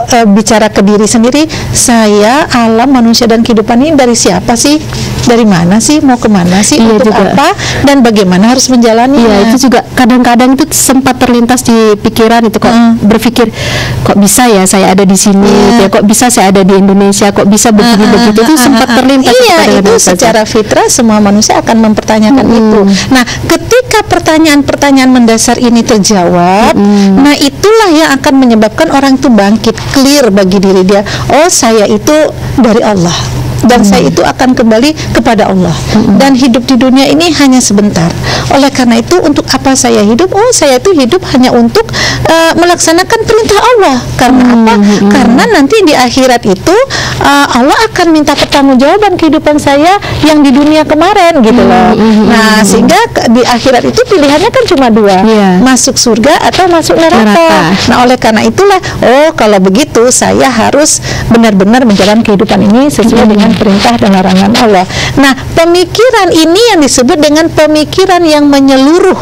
eh, bicara ke diri sendiri, saya alam manusia dan kehidupan ini dari siapa sih? Dari mana sih? Mau ke mana sih? Iya Untuk juga. apa? Dan bagaimana harus menjalani? Iya itu juga kadang-kadang itu sempat terlintas di pikiran itu kok berpikir kok bisa ya saya ada di sini gitu ya, kok bisa saya ada di Indonesia kok bisa begini begitu itu sempat terlintas Iya, itu secara fitrah semua manusia akan mempertanyakan itu. Nah, ketika pertanyaan-pertanyaan mendasar ini terjawab, nah itulah yang akan menyebabkan orang itu bangkit clear bagi diri dia. Oh, saya itu dari Allah. Dan saya itu akan kembali kepada Allah dan hidup di dunia ini hanya sebentar. Oleh karena itu, untuk apa saya hidup? Oh, saya itu hidup hanya untuk eh, melaksanakan perintah Allah. Karena apa? Karena nanti di akhirat itu eh, Allah akan minta pertanggungjawaban kehidupan saya yang di dunia kemarin gitu loh. Nah, sehingga di akhirat itu pilihannya kan cuma dua, masuk surga atau masuk neraka. Neraka. Nah, oleh karena itulah, oh kalau begitu saya harus benar-benar menjalani kehidupan ini sesuai dengan dengan perintah dan larangan Allah. Nah, pemikiran ini yang disebut dengan pemikiran yang menyeluruh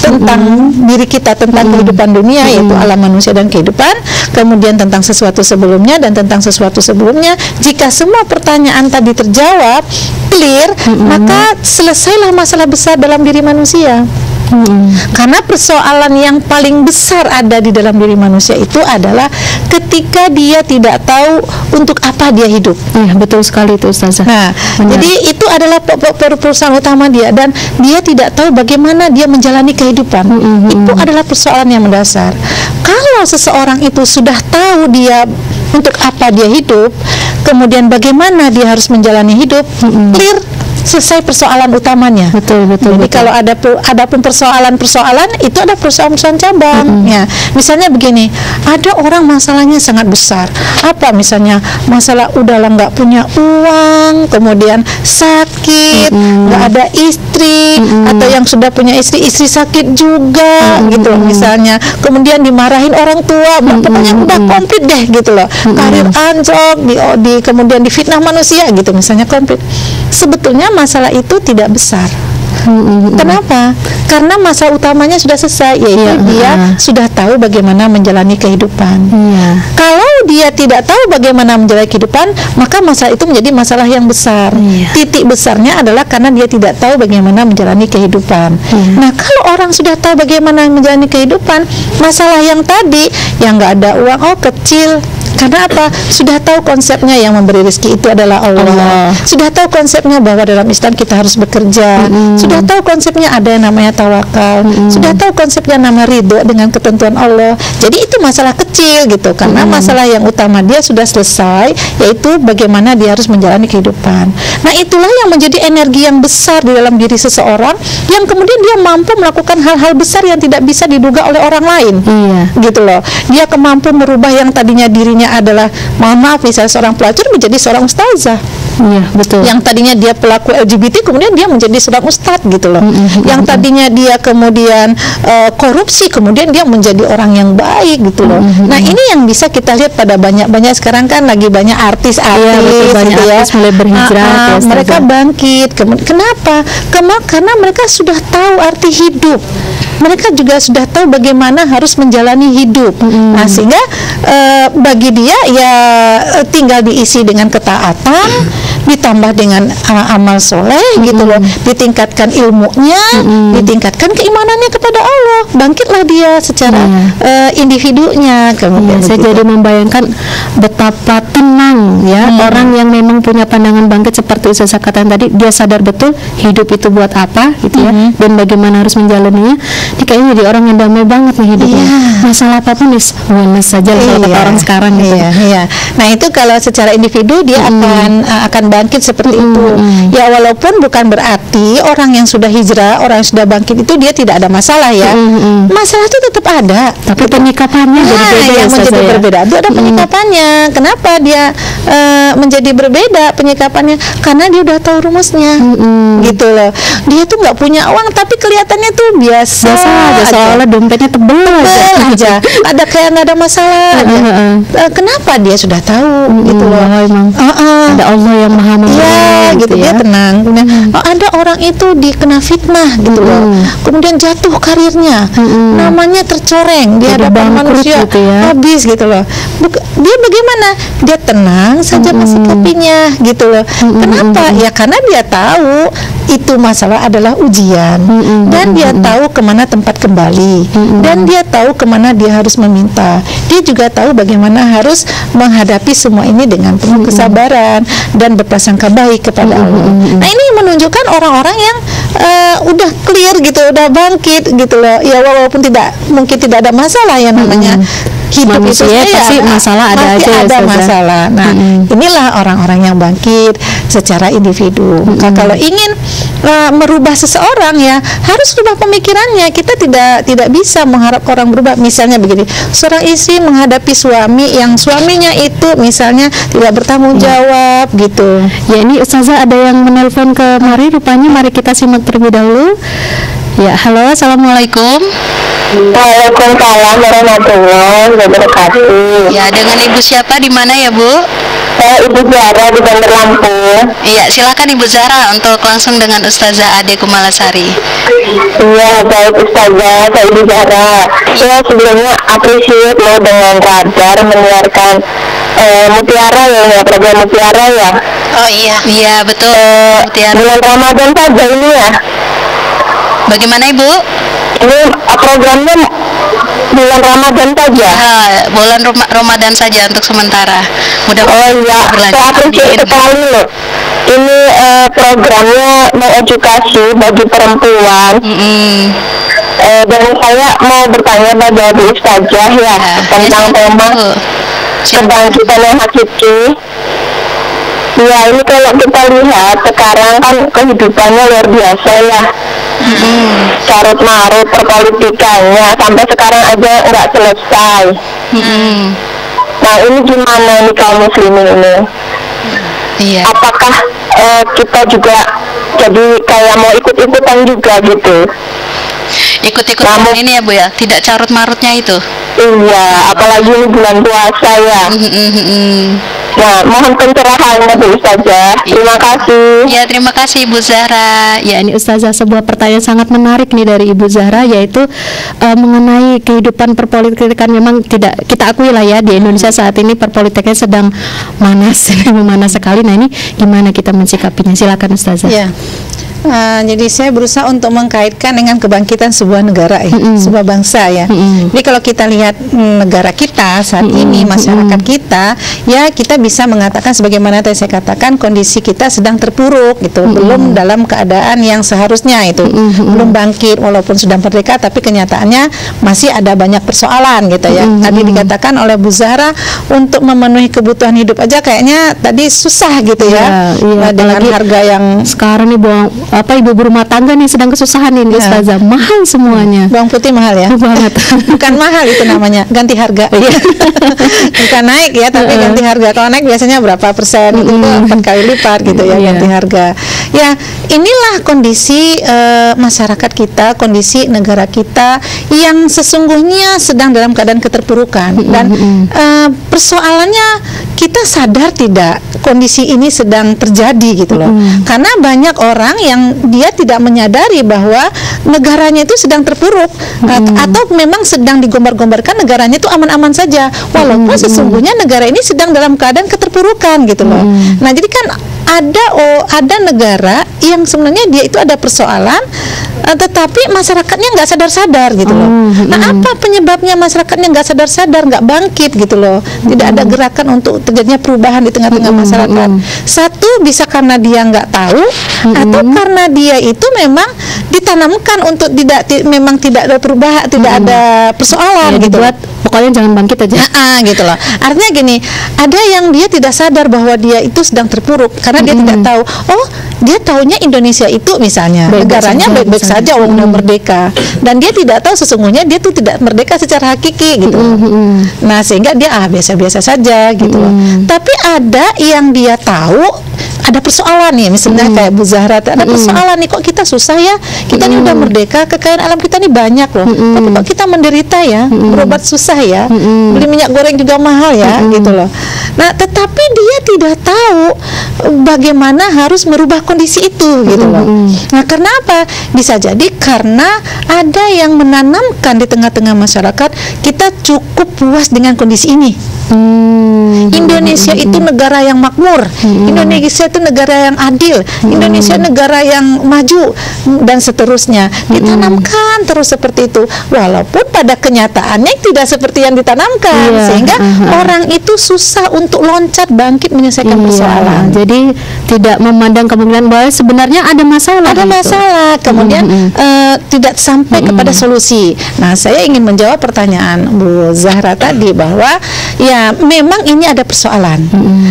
tentang diri kita tentang kehidupan dunia yaitu alam manusia dan kehidupan kemudian tentang sesuatu sebelumnya dan tentang sesuatu sebelumnya. Jika semua pertanyaan tadi terjawab clear maka selesailah masalah besar dalam diri manusia karena persoalan yang paling besar ada di dalam diri manusia itu adalah ketika dia tidak tahu untuk apa dia hidup. Iya, betul sekali itu Ustazah. Nah, Benar. jadi itu adalah pe- perusahaan utama dia dan dia tidak tahu bagaimana dia menjalani kehidupan. Itu adalah persoalan yang mendasar. Kalau seseorang itu sudah tahu dia untuk apa dia hidup, kemudian bagaimana dia harus menjalani hidup, clear selesai persoalan utamanya. Betul, betul. Jadi betul. kalau ada ada pun persoalan-persoalan itu ada persoalan-persoalan cabang. Ya, misalnya begini, ada orang masalahnya sangat besar. Apa misalnya masalah udahlah nggak punya uang, kemudian sakit, nggak ada istri, atau yang sudah punya istri istri sakit juga, gitu loh misalnya. Kemudian dimarahin orang tua, pokoknya udah komplit deh gitu loh. Karir anjlok, di, di kemudian difitnah manusia gitu misalnya komplit. Sebetulnya masalah itu tidak besar. Kenapa? Karena masa utamanya sudah selesai, yaitu Iya, dia ah. sudah tahu bagaimana menjalani kehidupan. Iya. Kalau dia tidak tahu bagaimana menjalani kehidupan, maka masalah itu menjadi masalah yang besar. Iya. Titik besarnya adalah karena dia tidak tahu bagaimana menjalani kehidupan. Iya. Nah, kalau orang sudah tahu bagaimana menjalani kehidupan, masalah yang tadi yang nggak ada uang, oh kecil. Karena apa? Sudah tahu konsepnya yang memberi rezeki itu adalah Allah. Allah. Sudah tahu konsepnya bahwa dalam Islam kita harus bekerja. Sudah tahu konsepnya ada yang namanya tawakal. Sudah tahu konsepnya nama ridho dengan ketentuan Allah. Jadi itu masalah kecil gitu. Karena masalah yang utama dia sudah selesai, yaitu bagaimana dia harus menjalani kehidupan. Nah itulah yang menjadi energi yang besar di dalam diri seseorang, yang kemudian dia mampu melakukan hal-hal besar yang tidak bisa diduga oleh orang lain Iya. gitu loh dia kemampu merubah yang tadinya dirinya adalah mohon maaf misalnya seorang pelacur menjadi seorang ustazah. Iya, betul. yang tadinya dia pelaku LGBT kemudian dia menjadi seorang ustadz gitu loh. Yang tadinya dia kemudian eh, korupsi kemudian dia menjadi orang yang baik gitu loh. Nah ini yang bisa kita lihat pada banyak-banyak sekarang kan lagi banyak artis-artis Iya, betul. Banyak gitu ya. artis mulai berhijrah, Ah, ah, ya, mereka bangkit. Kenapa? Kema- karena mereka sudah tahu arti hidup. Mereka juga sudah tahu bagaimana harus menjalani hidup. Nah sehingga eh, bagi dia ya eh, tinggal diisi dengan ketaatan ditambah dengan uh, amal soleh gitu loh. Ditingkatkan ilmunya ditingkatkan keimanannya kepada Allah. Bangkitlah dia secara eh, individunya. Kemudian Iya, saya jadi membayangkan betapa tenang ya Hmm. orang yang memang punya pandangan bangkit seperti Ustazah katakan tadi. Dia sadar betul hidup itu buat apa gitu ya Hmm. dan bagaimana harus menjalaninya. Dia kayaknya jadi orang yang damai banget nih hidupnya. Iya. masalah apa pun is wellness saja kalau kata orang sekarang gitu. Iya, iya. Nah itu kalau secara individu dia akan uh, akan bangkit seperti itu. Ya walaupun bukan berarti orang yang sudah hijrah, orang yang sudah bangkit itu dia tidak ada masalah ya. Masalah itu tetap ada. tapi penyikapannya jadi Nah, beda ya yang menjadi ya. berbeda itu ada penyikapannya. Kenapa dia eh, menjadi berbeda penyikapannya? Karena dia udah tahu rumusnya, gitu loh. Dia tuh nggak punya uang, tapi kelihatannya tuh biasa. biasa aja soalnya dompetnya tebel aja, Tebel aja. Ada kayak nggak ada masalah. Heeh. Eh, kenapa dia sudah tahu gitu loh? Oh, emang Heeh. ada Allah yang maha Iya memberi gitu dia tenang. Kemudian oh, ada orang itu dikena fitnah gitu loh. Kemudian jatuh karirnya, namanya tercoreng di hadapan manusia gitu ya. habis gitu loh. Buk- dia bagaimana? Dia tenang saja mensikapinya gitu loh. Kenapa? Ya karena dia tahu itu masalah adalah ujian dan dia tahu ke mana tempat kembali dan dia tahu ke mana dia harus meminta. Dia juga tahu bagaimana harus menghadapi semua ini dengan penuh kesabaran dan berprasangka baik kepada Allah. Nah ini menunjukkan orang-orang yang eh, udah clear gitu, udah bangkit gitu loh. Ya walaupun tidak mungkin tidak ada masalah yang namanya hidup Manusia itu saya, pasti masalah ada aja ya, ada masalah. Nah inilah orang-orang yang bangkit secara individu. Maka kalau ingin eh, merubah seseorang ya harus rubah pemikirannya. Kita tidak tidak bisa mengharap orang berubah. Misalnya begini, seorang istri menghadapi suami yang suaminya itu misalnya tidak bertanggung jawab gitu. Ya ini Ustazah ada yang menelpon ke mari rupanya mari kita simak terlebih dahulu. Ya, halo, assalamualaikum. Waalaikumsalam warahmatullahi wabarakatuh. Ya, dengan Ibu siapa di mana ya, Bu? Saya Ibu Zara di Bandar Lampung. Iya, silakan Ibu Zara untuk langsung dengan Ustazah Ade Kumalasari. Iya, baik Ustazah, saya Ibu Zara. Ya, sebelumnya appreciate lo dengan radar menyiarkan eh, Mutiara ya, ya, program Mutiara ya. Oh iya. Iya, betul. Mutiara. Bulan Ramadan saja ini ya. Bagaimana Ibu? Ini eh, programnya bulan Ramadan saja. Ah, bulan Roma- Ramadan saja untuk sementara. Mudah Oh iya, saya sekali loh. Ini eh, programnya mengedukasi bagi perempuan. Eh, dan saya mau bertanya pada Bu Ustazah ya, tentang tema kebangkitan yang hakiki. Ya ini kalau kita lihat sekarang kan kehidupannya luar biasa ya. Carut marut perpolitikannya sampai sekarang aja nggak selesai. Nah ini gimana nih kaum muslimin ini? Iya. Apakah eh, kita juga jadi kayak mau ikut-ikutan juga gitu? Ikut-ikutan ini ya Bu ya, tidak carut marutnya itu. Iya, apalagi ini bulan puasa ya. Nah, mohon pencerahannya Bu Ustazah. Terima kasih. Ya, terima kasih Ibu Zahra. Ya ini Ustazah sebuah pertanyaan sangat menarik nih dari Ibu Zahra yaitu eh, mengenai kehidupan perpolitikan memang tidak kita akui lah ya di Indonesia saat ini perpolitikan sedang manas memanas sekali. Nah ini gimana kita mensikapinya? Silakan Ustazah. Ya. Uh, jadi saya berusaha untuk mengkaitkan dengan kebangkitan sebuah negara ya, sebuah bangsa ya. Jadi kalau kita lihat mm, negara kita saat ini, masyarakat kita, ya kita bisa mengatakan sebagaimana tadi saya katakan kondisi kita sedang terpuruk gitu, belum dalam keadaan yang seharusnya itu, belum bangkit walaupun sudah merdeka, tapi kenyataannya masih ada banyak persoalan gitu ya. Tadi dikatakan oleh Bu Zahra untuk memenuhi kebutuhan hidup aja kayaknya tadi susah gitu ya, Iya, iya, Nah, dengan apalagi harga yang sekarang nih bawang apa ibu rumah tangga nih sedang kesusahan nih Ustazah mahal semuanya. Bawang putih mahal ya? Banget. Bukan mahal itu namanya ganti harga. Bukan naik ya tapi ganti harga. Kalau naik biasanya berapa persen? Itu tuh empat kali lipat gitu ya Iya. ganti harga. Ya inilah kondisi eh, masyarakat kita kondisi negara kita yang sesungguhnya sedang dalam keadaan keterpurukan. Dan eh, persoalannya kita sadar tidak kondisi ini sedang terjadi gitu loh. Karena banyak orang yang dia tidak menyadari bahwa negaranya itu sedang terpuruk At- atau memang sedang digombar-gombarkan negaranya itu aman-aman saja. Walaupun sesungguhnya negara ini sedang dalam keadaan keterpurukan gitu loh. Nah jadi kan ada oh ada negara yang sebenarnya dia itu ada persoalan eh, tetapi masyarakatnya nggak sadar-sadar gitu loh. Nah apa penyebabnya masyarakatnya nggak sadar-sadar nggak bangkit gitu loh? Tidak ada gerakan untuk terjadinya perubahan di tengah-tengah masyarakat. satu bisa karena dia nggak tahu atau karena dia itu memang ditanamkan untuk tidak ti- memang tidak ada perubahan tidak ada persoalan Ya, gitu dibuat pokoknya jangan bangkit aja. Ah, gitu loh. Artinya gini, ada yang dia tidak sadar bahwa dia itu sedang terpuruk karena dia tidak tahu. Oh, dia taunya Indonesia itu misalnya Baik-baik negaranya baik-baik saja, orang udah merdeka, dan dia tidak tahu sesungguhnya dia tuh tidak merdeka secara hakiki gitu. loh. Nah, sehingga dia ah biasa-biasa saja gitu loh. Tapi ada yang dia tahu ada persoalan nih misalnya kayak Bu Zahra ada persoalan nih kok kita susah ya? Kita nih udah merdeka kekayaan alam kita nih banyak loh. Tapi kok kita menderita ya? Berobat susah ya? Beli minyak goreng juga mahal ya? Gitu loh. Nah tetapi dia tidak tahu bagaimana harus merubah kondisi itu gitu loh. Nah kenapa bisa jadi karena ada yang menanamkan di tengah-tengah masyarakat kita cukup puas dengan kondisi ini Indonesia itu negara yang makmur, Indonesia itu negara yang adil, Indonesia negara yang maju dan seterusnya. Ditanamkan terus seperti itu, walaupun pada kenyataannya tidak seperti yang ditanamkan, Iya, sehingga aha. orang itu susah untuk loncat bangkit menyelesaikan Iya, persoalan. jadi tidak memandang kemungkinan bahwa sebenarnya ada masalah ada gitu. masalah. Kemudian eh, tidak sampai kepada solusi. Nah saya ingin menjawab pertanyaan Bu Zahra tadi bahwa ya memang ini ada persoalan.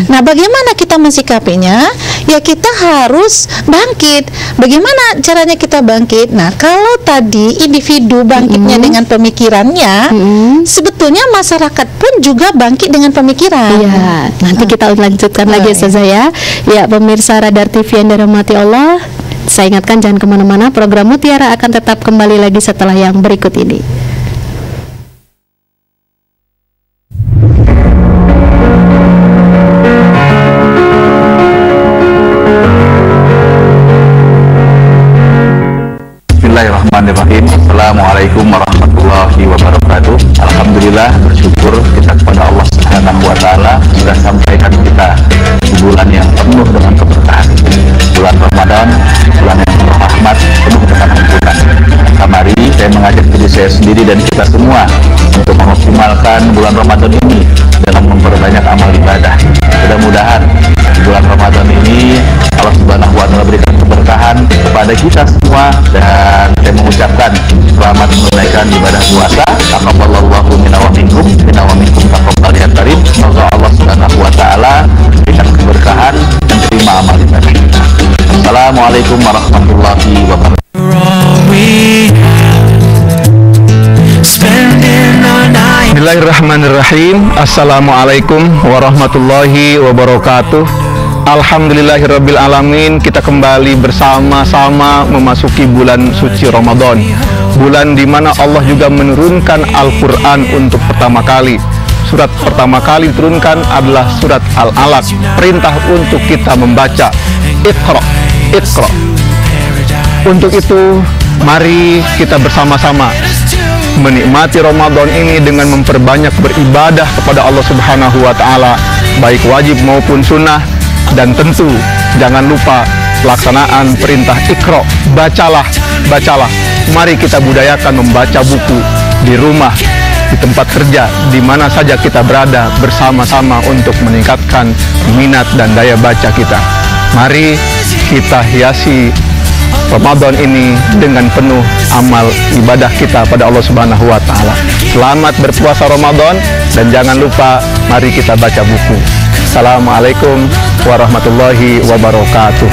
Nah bagaimana kita mensikapinya? Ya kita harus bangkit. Bagaimana caranya kita bangkit? Nah kalau tadi individu bangkitnya dengan pemikirannya sebetulnya masyarakat pun juga bangkit dengan pemikiran. Iya, nanti kita lanjutkan lagi Ustazah ya. Ya, pemirsa Radar TV yang dirahmati Allah, saya ingatkan jangan ke mana-mana, program Mutiara akan tetap kembali lagi setelah yang berikut ini. Assalamualaikum warahmatullahi wabarakatuh. Alhamdulillah bersyukur kita kepada Allah Subhanahu wa taala sudah sampaikan kita bulan yang penuh dengan keberkahan. Bulan Ramadan, bulan yang penuh rahmat, penuh dengan ampunan. Maka mari saya mengajak diri saya sendiri dan kita semua untuk mengoptimalkan bulan Ramadan ini dalam memperbanyak amal ibadah. Mudah-mudahan bulan Ramadan ini Allah Subhanahu wa taala berikan kepada kita semua dan saya mengucapkan selamat menunaikan ibadah puasa. Taqabbalallahu minna wa minkum, minna wa minkum taqabbal ya karim. Semoga Allah Subhanahu wa taala berikan keberkahan dan terima amal kita. Assalamualaikum warahmatullahi wabarakatuh. Bismillahirrahmanirrahim Assalamualaikum warahmatullahi wabarakatuh Alhamdulillahirabbil alamin kita kembali bersama-sama memasuki bulan suci Ramadan. Bulan di mana Allah juga menurunkan Al-Qur'an untuk pertama kali. Surat pertama kali diturunkan adalah surat Al-Alaq perintah untuk kita membaca. Iqra Iqra. Untuk itu mari kita bersama-sama menikmati Ramadan ini dengan memperbanyak beribadah kepada Allah Subhanahu wa taala baik wajib maupun sunnah dan tentu jangan lupa pelaksanaan perintah Iqra bacalah bacalah mari kita budayakan membaca buku di rumah di tempat kerja di mana saja kita berada bersama-sama untuk meningkatkan minat dan daya baca kita mari kita hiasi Ramadan ini dengan penuh amal ibadah kita pada Allah Subhanahu wa taala. Selamat berpuasa Ramadan dan jangan lupa mari kita baca buku. Assalamualaikum warahmatullahi wabarakatuh.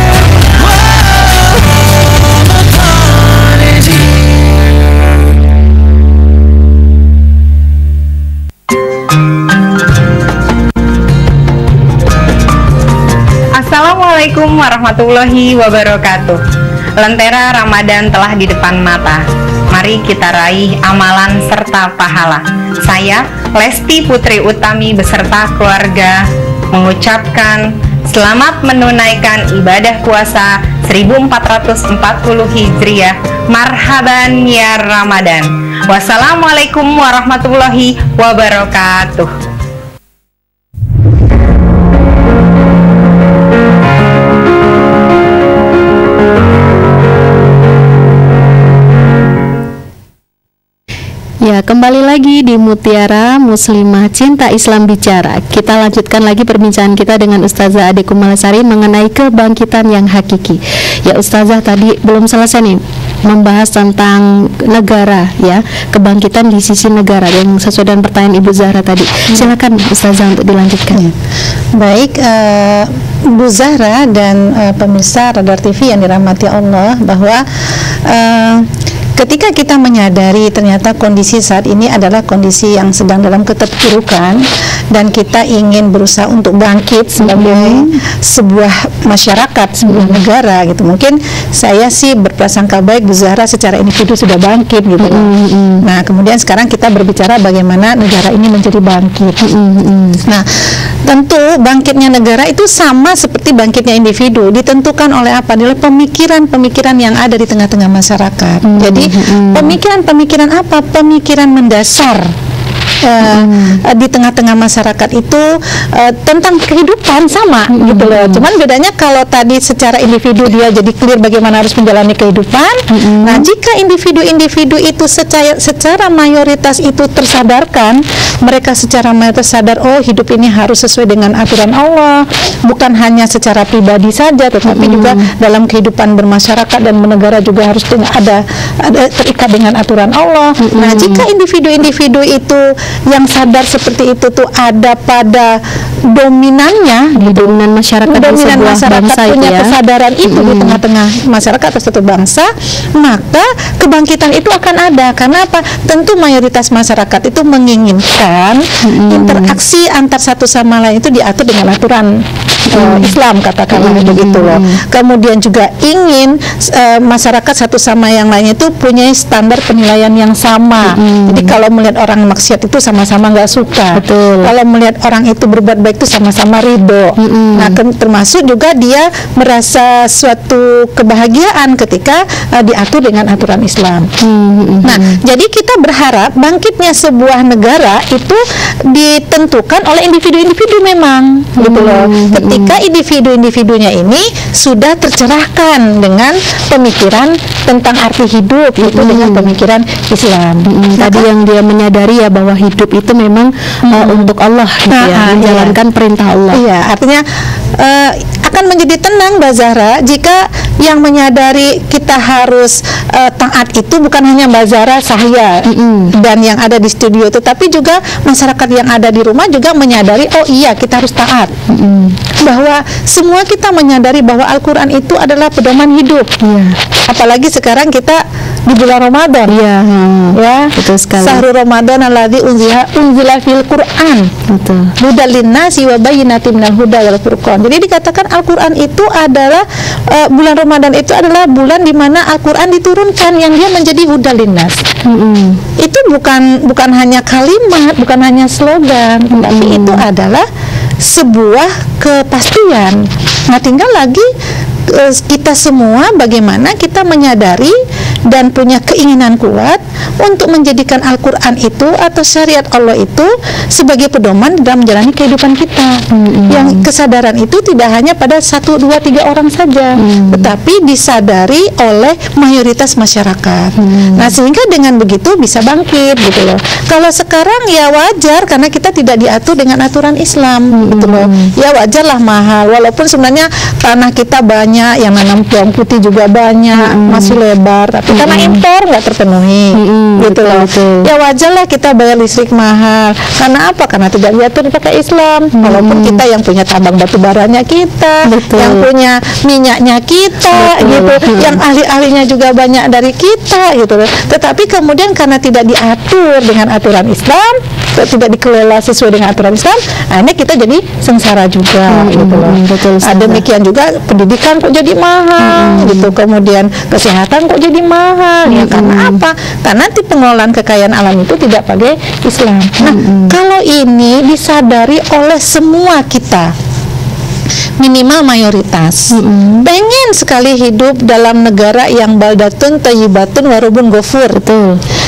Assalamualaikum warahmatullahi wabarakatuh. Lentera Ramadan telah di depan mata. Mari kita raih amalan serta pahala. Saya, Lesti Putri Utami beserta keluarga mengucapkan selamat menunaikan ibadah puasa 1440 Hijriah. Marhaban ya Ramadan. Wassalamualaikum warahmatullahi wabarakatuh. Ya, kembali lagi di Mutiara Muslimah Cinta Islam Bicara. Kita lanjutkan lagi perbincangan kita dengan Ustazah Ade Kumalasari mengenai kebangkitan yang hakiki. Ya, Ustazah tadi belum selesai nih membahas tentang negara ya, kebangkitan di sisi negara yang sesuai dengan pertanyaan Ibu Zahra tadi. Silakan Ustazah untuk dilanjutkan. Ya. Baik, uh, Bu Zahra dan uh, pemirsa Radar TV yang dirahmati Allah bahwa uh, ketika kita menyadari ternyata kondisi saat ini adalah kondisi yang sedang dalam keterpurukan dan kita ingin berusaha untuk bangkit sebagai sebuah masyarakat, sebuah negara gitu. Mungkin saya sih berprasangka baik Bu Zahra secara individu sudah bangkit gitu. Nah, kemudian sekarang kita berbicara bagaimana negara ini menjadi bangkit. Nah, tentu bangkitnya negara itu sama seperti bangkitnya individu, ditentukan oleh apa? Oleh pemikiran-pemikiran yang ada di tengah-tengah masyarakat. Jadi pemikiran-pemikiran apa? Pemikiran mendasar uh, di tengah-tengah masyarakat itu uh, tentang kehidupan sama Hmm. gitu loh. Cuman bedanya kalau tadi secara individu dia jadi clear bagaimana harus menjalani kehidupan. Nah, jika individu-individu itu secara secara mayoritas itu tersadarkan, mereka secara mayoritas sadar oh hidup ini harus sesuai dengan aturan Allah, bukan hanya secara pribadi saja tetapi juga dalam kehidupan bermasyarakat dan bernegara juga harus ada ada terikat dengan aturan Allah. Nah, jika individu-individu itu yang sadar seperti itu tuh ada pada dominannya Di dominan masyarakat di dominan sebuah masyarakat bangsa itu punya ya. kesadaran itu di tengah-tengah masyarakat atau satu bangsa maka kebangkitan itu akan ada. Karena apa? Tentu mayoritas masyarakat itu menginginkan interaksi antar satu sama lain itu diatur dengan aturan uh, Islam katakanlah begitu loh. Kemudian juga ingin uh, masyarakat satu sama yang lainnya itu punya standar penilaian yang sama. Jadi kalau melihat orang maksiat itu sama-sama nggak suka. Kalau melihat orang itu berbuat baik itu sama-sama ridho. Nah, ke- termasuk juga dia merasa suatu kebahagiaan ketika uh, diatur dengan aturan Islam. Nah, jadi kita berharap bangkitnya sebuah negara itu ditentukan oleh individu-individu memang, gitu loh. Ketika individu-individunya ini sudah tercerahkan dengan pemikiran tentang arti hidup itu dengan pemikiran Islam. Tadi yang dia menyadari ya bahwa hidup itu memang uh, untuk Allah gitu Nah, ya, ah, menjalankan perintah Allah. Iya, artinya eh, akan menjadi tenang Mbak Zahra jika yang menyadari kita harus eh, taat itu bukan hanya Mbak Zahra saya dan yang ada di studio tetapi juga masyarakat yang ada di rumah juga menyadari oh iya kita harus taat. Bahwa semua kita menyadari bahwa Al-Qur'an itu adalah pedoman hidup. Apalagi sekarang kita di bulan Ramadan. Iya, Ya. betul sekali. Sahru Ramadan alladzi unzila unzila fil Qur'an. Betul. Hudal linnasi wa bayyinatin minal huda wal furqan. Jadi dikatakan Al-Qur'an itu adalah eh, bulan Ramadan itu adalah bulan di mana Al-Qur'an diturunkan yang dia menjadi hudal linnas. Itu bukan bukan hanya kalimat, bukan hanya slogan, tapi itu adalah sebuah kepastian. Nah, tinggal lagi eh, kita semua bagaimana kita menyadari dan punya keinginan kuat untuk menjadikan Al-Quran itu atau syariat Allah itu sebagai pedoman dalam menjalani kehidupan kita. Yang kesadaran itu tidak hanya pada satu, dua, tiga orang saja, tetapi disadari oleh mayoritas masyarakat. Nah, sehingga dengan begitu bisa bangkit gitu loh. Kalau sekarang ya wajar karena kita tidak diatur dengan aturan Islam gitu loh. Ya wajarlah mahal walaupun sebenarnya tanah kita banyak yang nanam bawang putih juga banyak, masih lebar tapi karena impor nggak terpenuhi gitu loh. Ya wajarlah kita bayar listrik mahal. Karena apa? Karena tidak diatur pakai Islam. Walaupun kita yang punya tambang batu baranya kita, yang punya minyaknya kita Betul. gitu, Mm. yang ahli-ahlinya juga banyak dari kita gitu loh. Tetapi kemudian karena tidak diatur dengan aturan Islam, tidak dikelola sesuai dengan aturan Islam, akhirnya kita jadi sengsara juga gitu loh. Nah, demikian juga pendidikan kok jadi mahal gitu, kemudian kesehatan kok jadi mahal ya karena apa? Karena nanti pengelolaan kekayaan alam itu tidak pakai Islam. Nah, kalau ini disadari oleh semua kita minimal mayoritas. Pengen sekali hidup dalam negara yang baldatun tayyibatun warubun gofur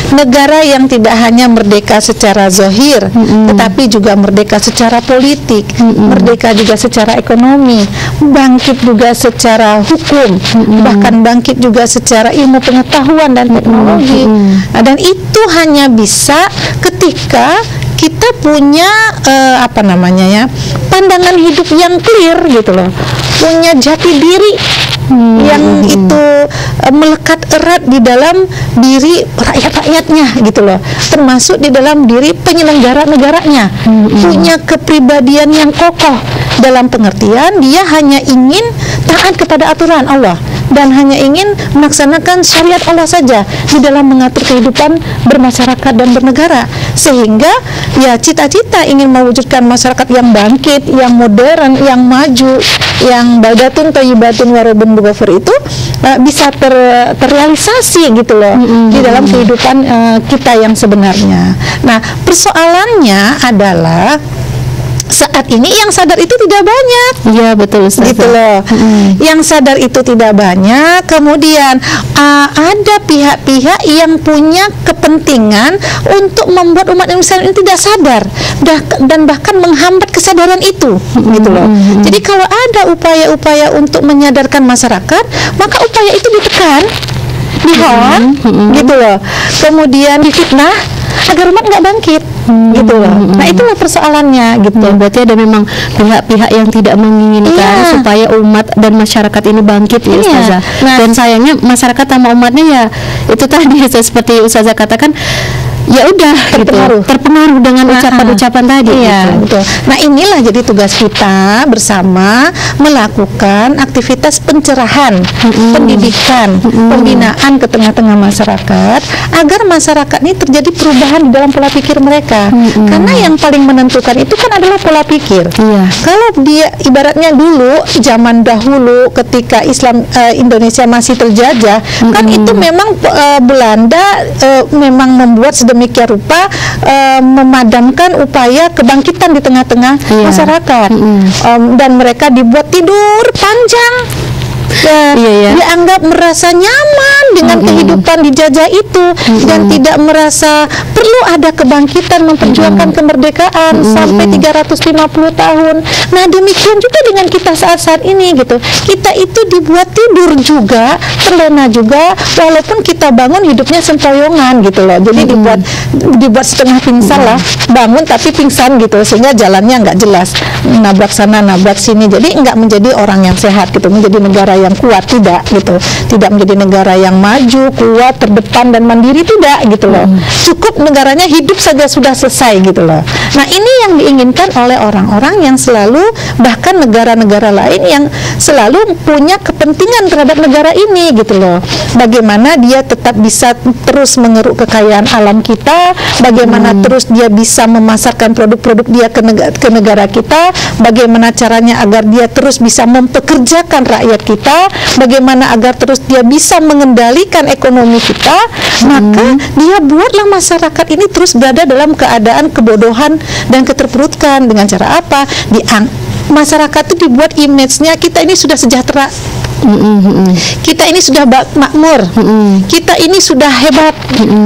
negara yang tidak hanya merdeka secara zohir tetapi juga merdeka secara politik merdeka juga secara ekonomi bangkit juga secara hukum bahkan bangkit juga secara ilmu pengetahuan dan teknologi. Nah, dan itu hanya bisa ketika kita punya eh, apa namanya ya pandangan hidup yang clear gitu loh punya jati diri yang itu eh, melekat erat di dalam diri rakyat-rakyatnya gitu loh. Termasuk di dalam diri penyelenggara negaranya. Punya kepribadian yang kokoh. Dalam pengertian dia hanya ingin taat kepada aturan Allah dan hanya ingin melaksanakan syariat Allah saja di dalam mengatur kehidupan bermasyarakat dan bernegara. Sehingga ya cita-cita ingin mewujudkan masyarakat yang bangkit, yang modern, yang maju, yang baldatun thayyibatun warabun bughafur itu uh, bisa ter- terrealisasi gitu loh di dalam kehidupan uh, kita yang sebenarnya. Nah, persoalannya adalah saat ini yang sadar itu tidak banyak. Iya betul Ustazah. Gitu loh. Yang sadar itu tidak banyak. Kemudian uh, ada pihak-pihak yang punya kepentingan untuk membuat umat Islam ini tidak sadar dan bahkan menghambat kesadaran itu. Gitu loh. Jadi kalau ada upaya-upaya untuk menyadarkan masyarakat, maka upaya itu ditekan, dihalang, gitu loh. Kemudian difitnah agar umat nggak bangkit gitu loh. Nah itulah persoalannya gitu. Ya, berarti ada memang pihak-pihak yang tidak menginginkan Iya. supaya umat dan masyarakat ini bangkit ya Iya. Ustazah. Nah. Dan sayangnya masyarakat sama umatnya ya itu tadi seperti Ustazah katakan ya udah terpengaruh gitu, terpengaruh. Dengan ucapan-ucapan tadi iya gitu. betul. Nah inilah jadi tugas kita bersama melakukan aktivitas pencerahan pendidikan pembinaan ke tengah-tengah masyarakat agar masyarakat ini terjadi perubahan di dalam pola pikir mereka. Karena yang paling menentukan itu kan adalah pola pikir. Iya. kalau dia ibaratnya dulu zaman dahulu ketika Islam eh, Indonesia masih terjajah kan itu memang eh, Belanda eh, memang membuat sedemikian rupa eh, memadamkan upaya kebangkitan di tengah-tengah Iya. masyarakat. Em, dan mereka dibuat tidur panjang Ya, Iya, iya. dianggap merasa nyaman dengan kehidupan dijajah itu dan tidak merasa perlu ada kebangkitan memperjuangkan kemerdekaan sampai 350 tahun. Nah, demikian juga dengan kita saat-saat ini gitu. Kita itu dibuat tidur juga, terlena juga walaupun kita bangun hidupnya sempoyongan gitu loh. Jadi dibuat dibuat setengah pingsan lah, bangun tapi pingsan gitu sehingga jalannya nggak jelas. Nabrak sana, nabrak sini. Jadi nggak menjadi orang yang sehat gitu, menjadi negara yang kuat tidak gitu. Tidak menjadi negara yang maju, kuat, terdepan dan mandiri tidak gitu loh. Cukup negaranya hidup saja sudah selesai gitu loh. Nah, ini yang diinginkan oleh orang-orang yang selalu bahkan negara-negara lain yang selalu punya kepentingan terhadap negara ini gitu loh. Bagaimana dia tetap bisa terus mengeruk kekayaan alam kita, bagaimana terus dia bisa memasarkan produk-produk dia ke negara, ke negara kita, bagaimana caranya agar dia terus bisa mempekerjakan rakyat kita, bagaimana agar terus dia bisa mengendalikan ekonomi kita, maka dia buatlah masyarakat ini terus berada dalam keadaan kebodohan dan keterpurukan. Dengan cara apa? Diang masyarakat itu dibuat image-nya kita ini sudah sejahtera kita ini sudah makmur. Kita ini sudah hebat.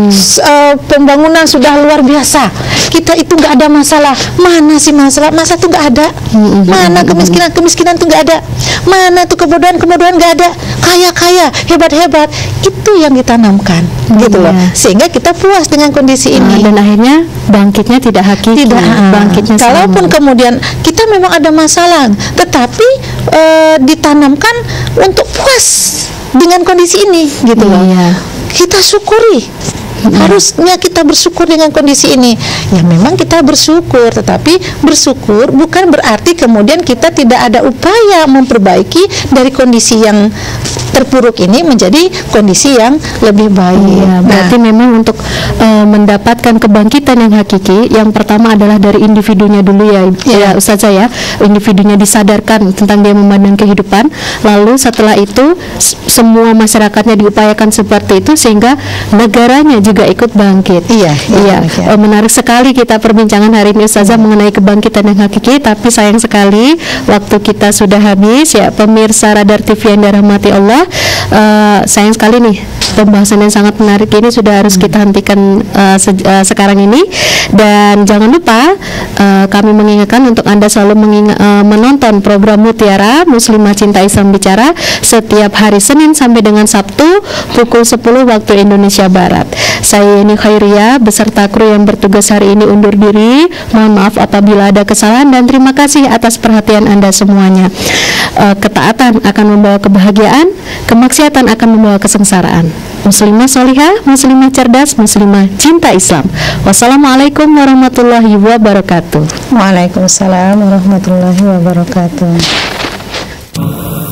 S- eh, pembangunan sudah luar biasa. Kita itu nggak ada masalah. Mana sih masalah? Masa tuh nggak ada? Mana kemiskinan kemiskinan tuh nggak ada? Mana tuh kebodohan kebodohan nggak ada? Kaya kaya hebat hebat itu yang ditanamkan. Gitu loh. Sehingga kita puas dengan kondisi Nah, ini. dan akhirnya bangkitnya tidak hakiki. Tidak bangkitnya kalaupun sama. kemudian kita memang ada masalah tetapi eh, ditanamkan untuk puas dengan kondisi ini gitu loh. Iya. kita syukuri. Harusnya kita bersyukur dengan kondisi ini. Ya memang kita bersyukur tetapi bersyukur bukan berarti kemudian kita tidak ada upaya memperbaiki dari kondisi yang terpuruk ini menjadi kondisi yang lebih baik Iya, berarti Nah, memang untuk eh, mendapatkan kebangkitan yang hakiki, yang pertama adalah dari individunya dulu ya, ya Ustazah ya. Individunya disadarkan tentang dia memandang kehidupan, lalu setelah itu semua masyarakatnya diupayakan seperti itu sehingga negaranya juga ikut bangkit. Iya, iya. Eh, menarik sekali kita perbincangan hari ini Ustazah mengenai kebangkitan yang hakiki, tapi sayang sekali waktu kita sudah habis ya pemirsa Radar TV yang dirahmati Allah. Eh, sayang sekali nih pembahasan yang sangat menarik ini sudah harus kita hentikan eh, se- eh, sekarang ini dan jangan lupa eh, kami mengingatkan untuk anda selalu eh, menonton program Mutiara Muslimah Cinta Islam Bicara setiap hari Senin sampai dengan Sabtu pukul 10 waktu Indonesia Barat. Saya Yeni Khairia beserta kru yang bertugas hari ini undur diri. Mohon maaf apabila ada kesalahan dan terima kasih atas perhatian anda semuanya. Eh, ketaatan akan membawa kebahagiaan, kemaksiatan akan membawa kesengsaraan. Muslimah solihah, muslimah cerdas, muslimah cinta Islam. Wassalamualaikum warahmatullahi wabarakatuh. Waalaikumsalam warahmatullahi wabarakatuh. Tuhanku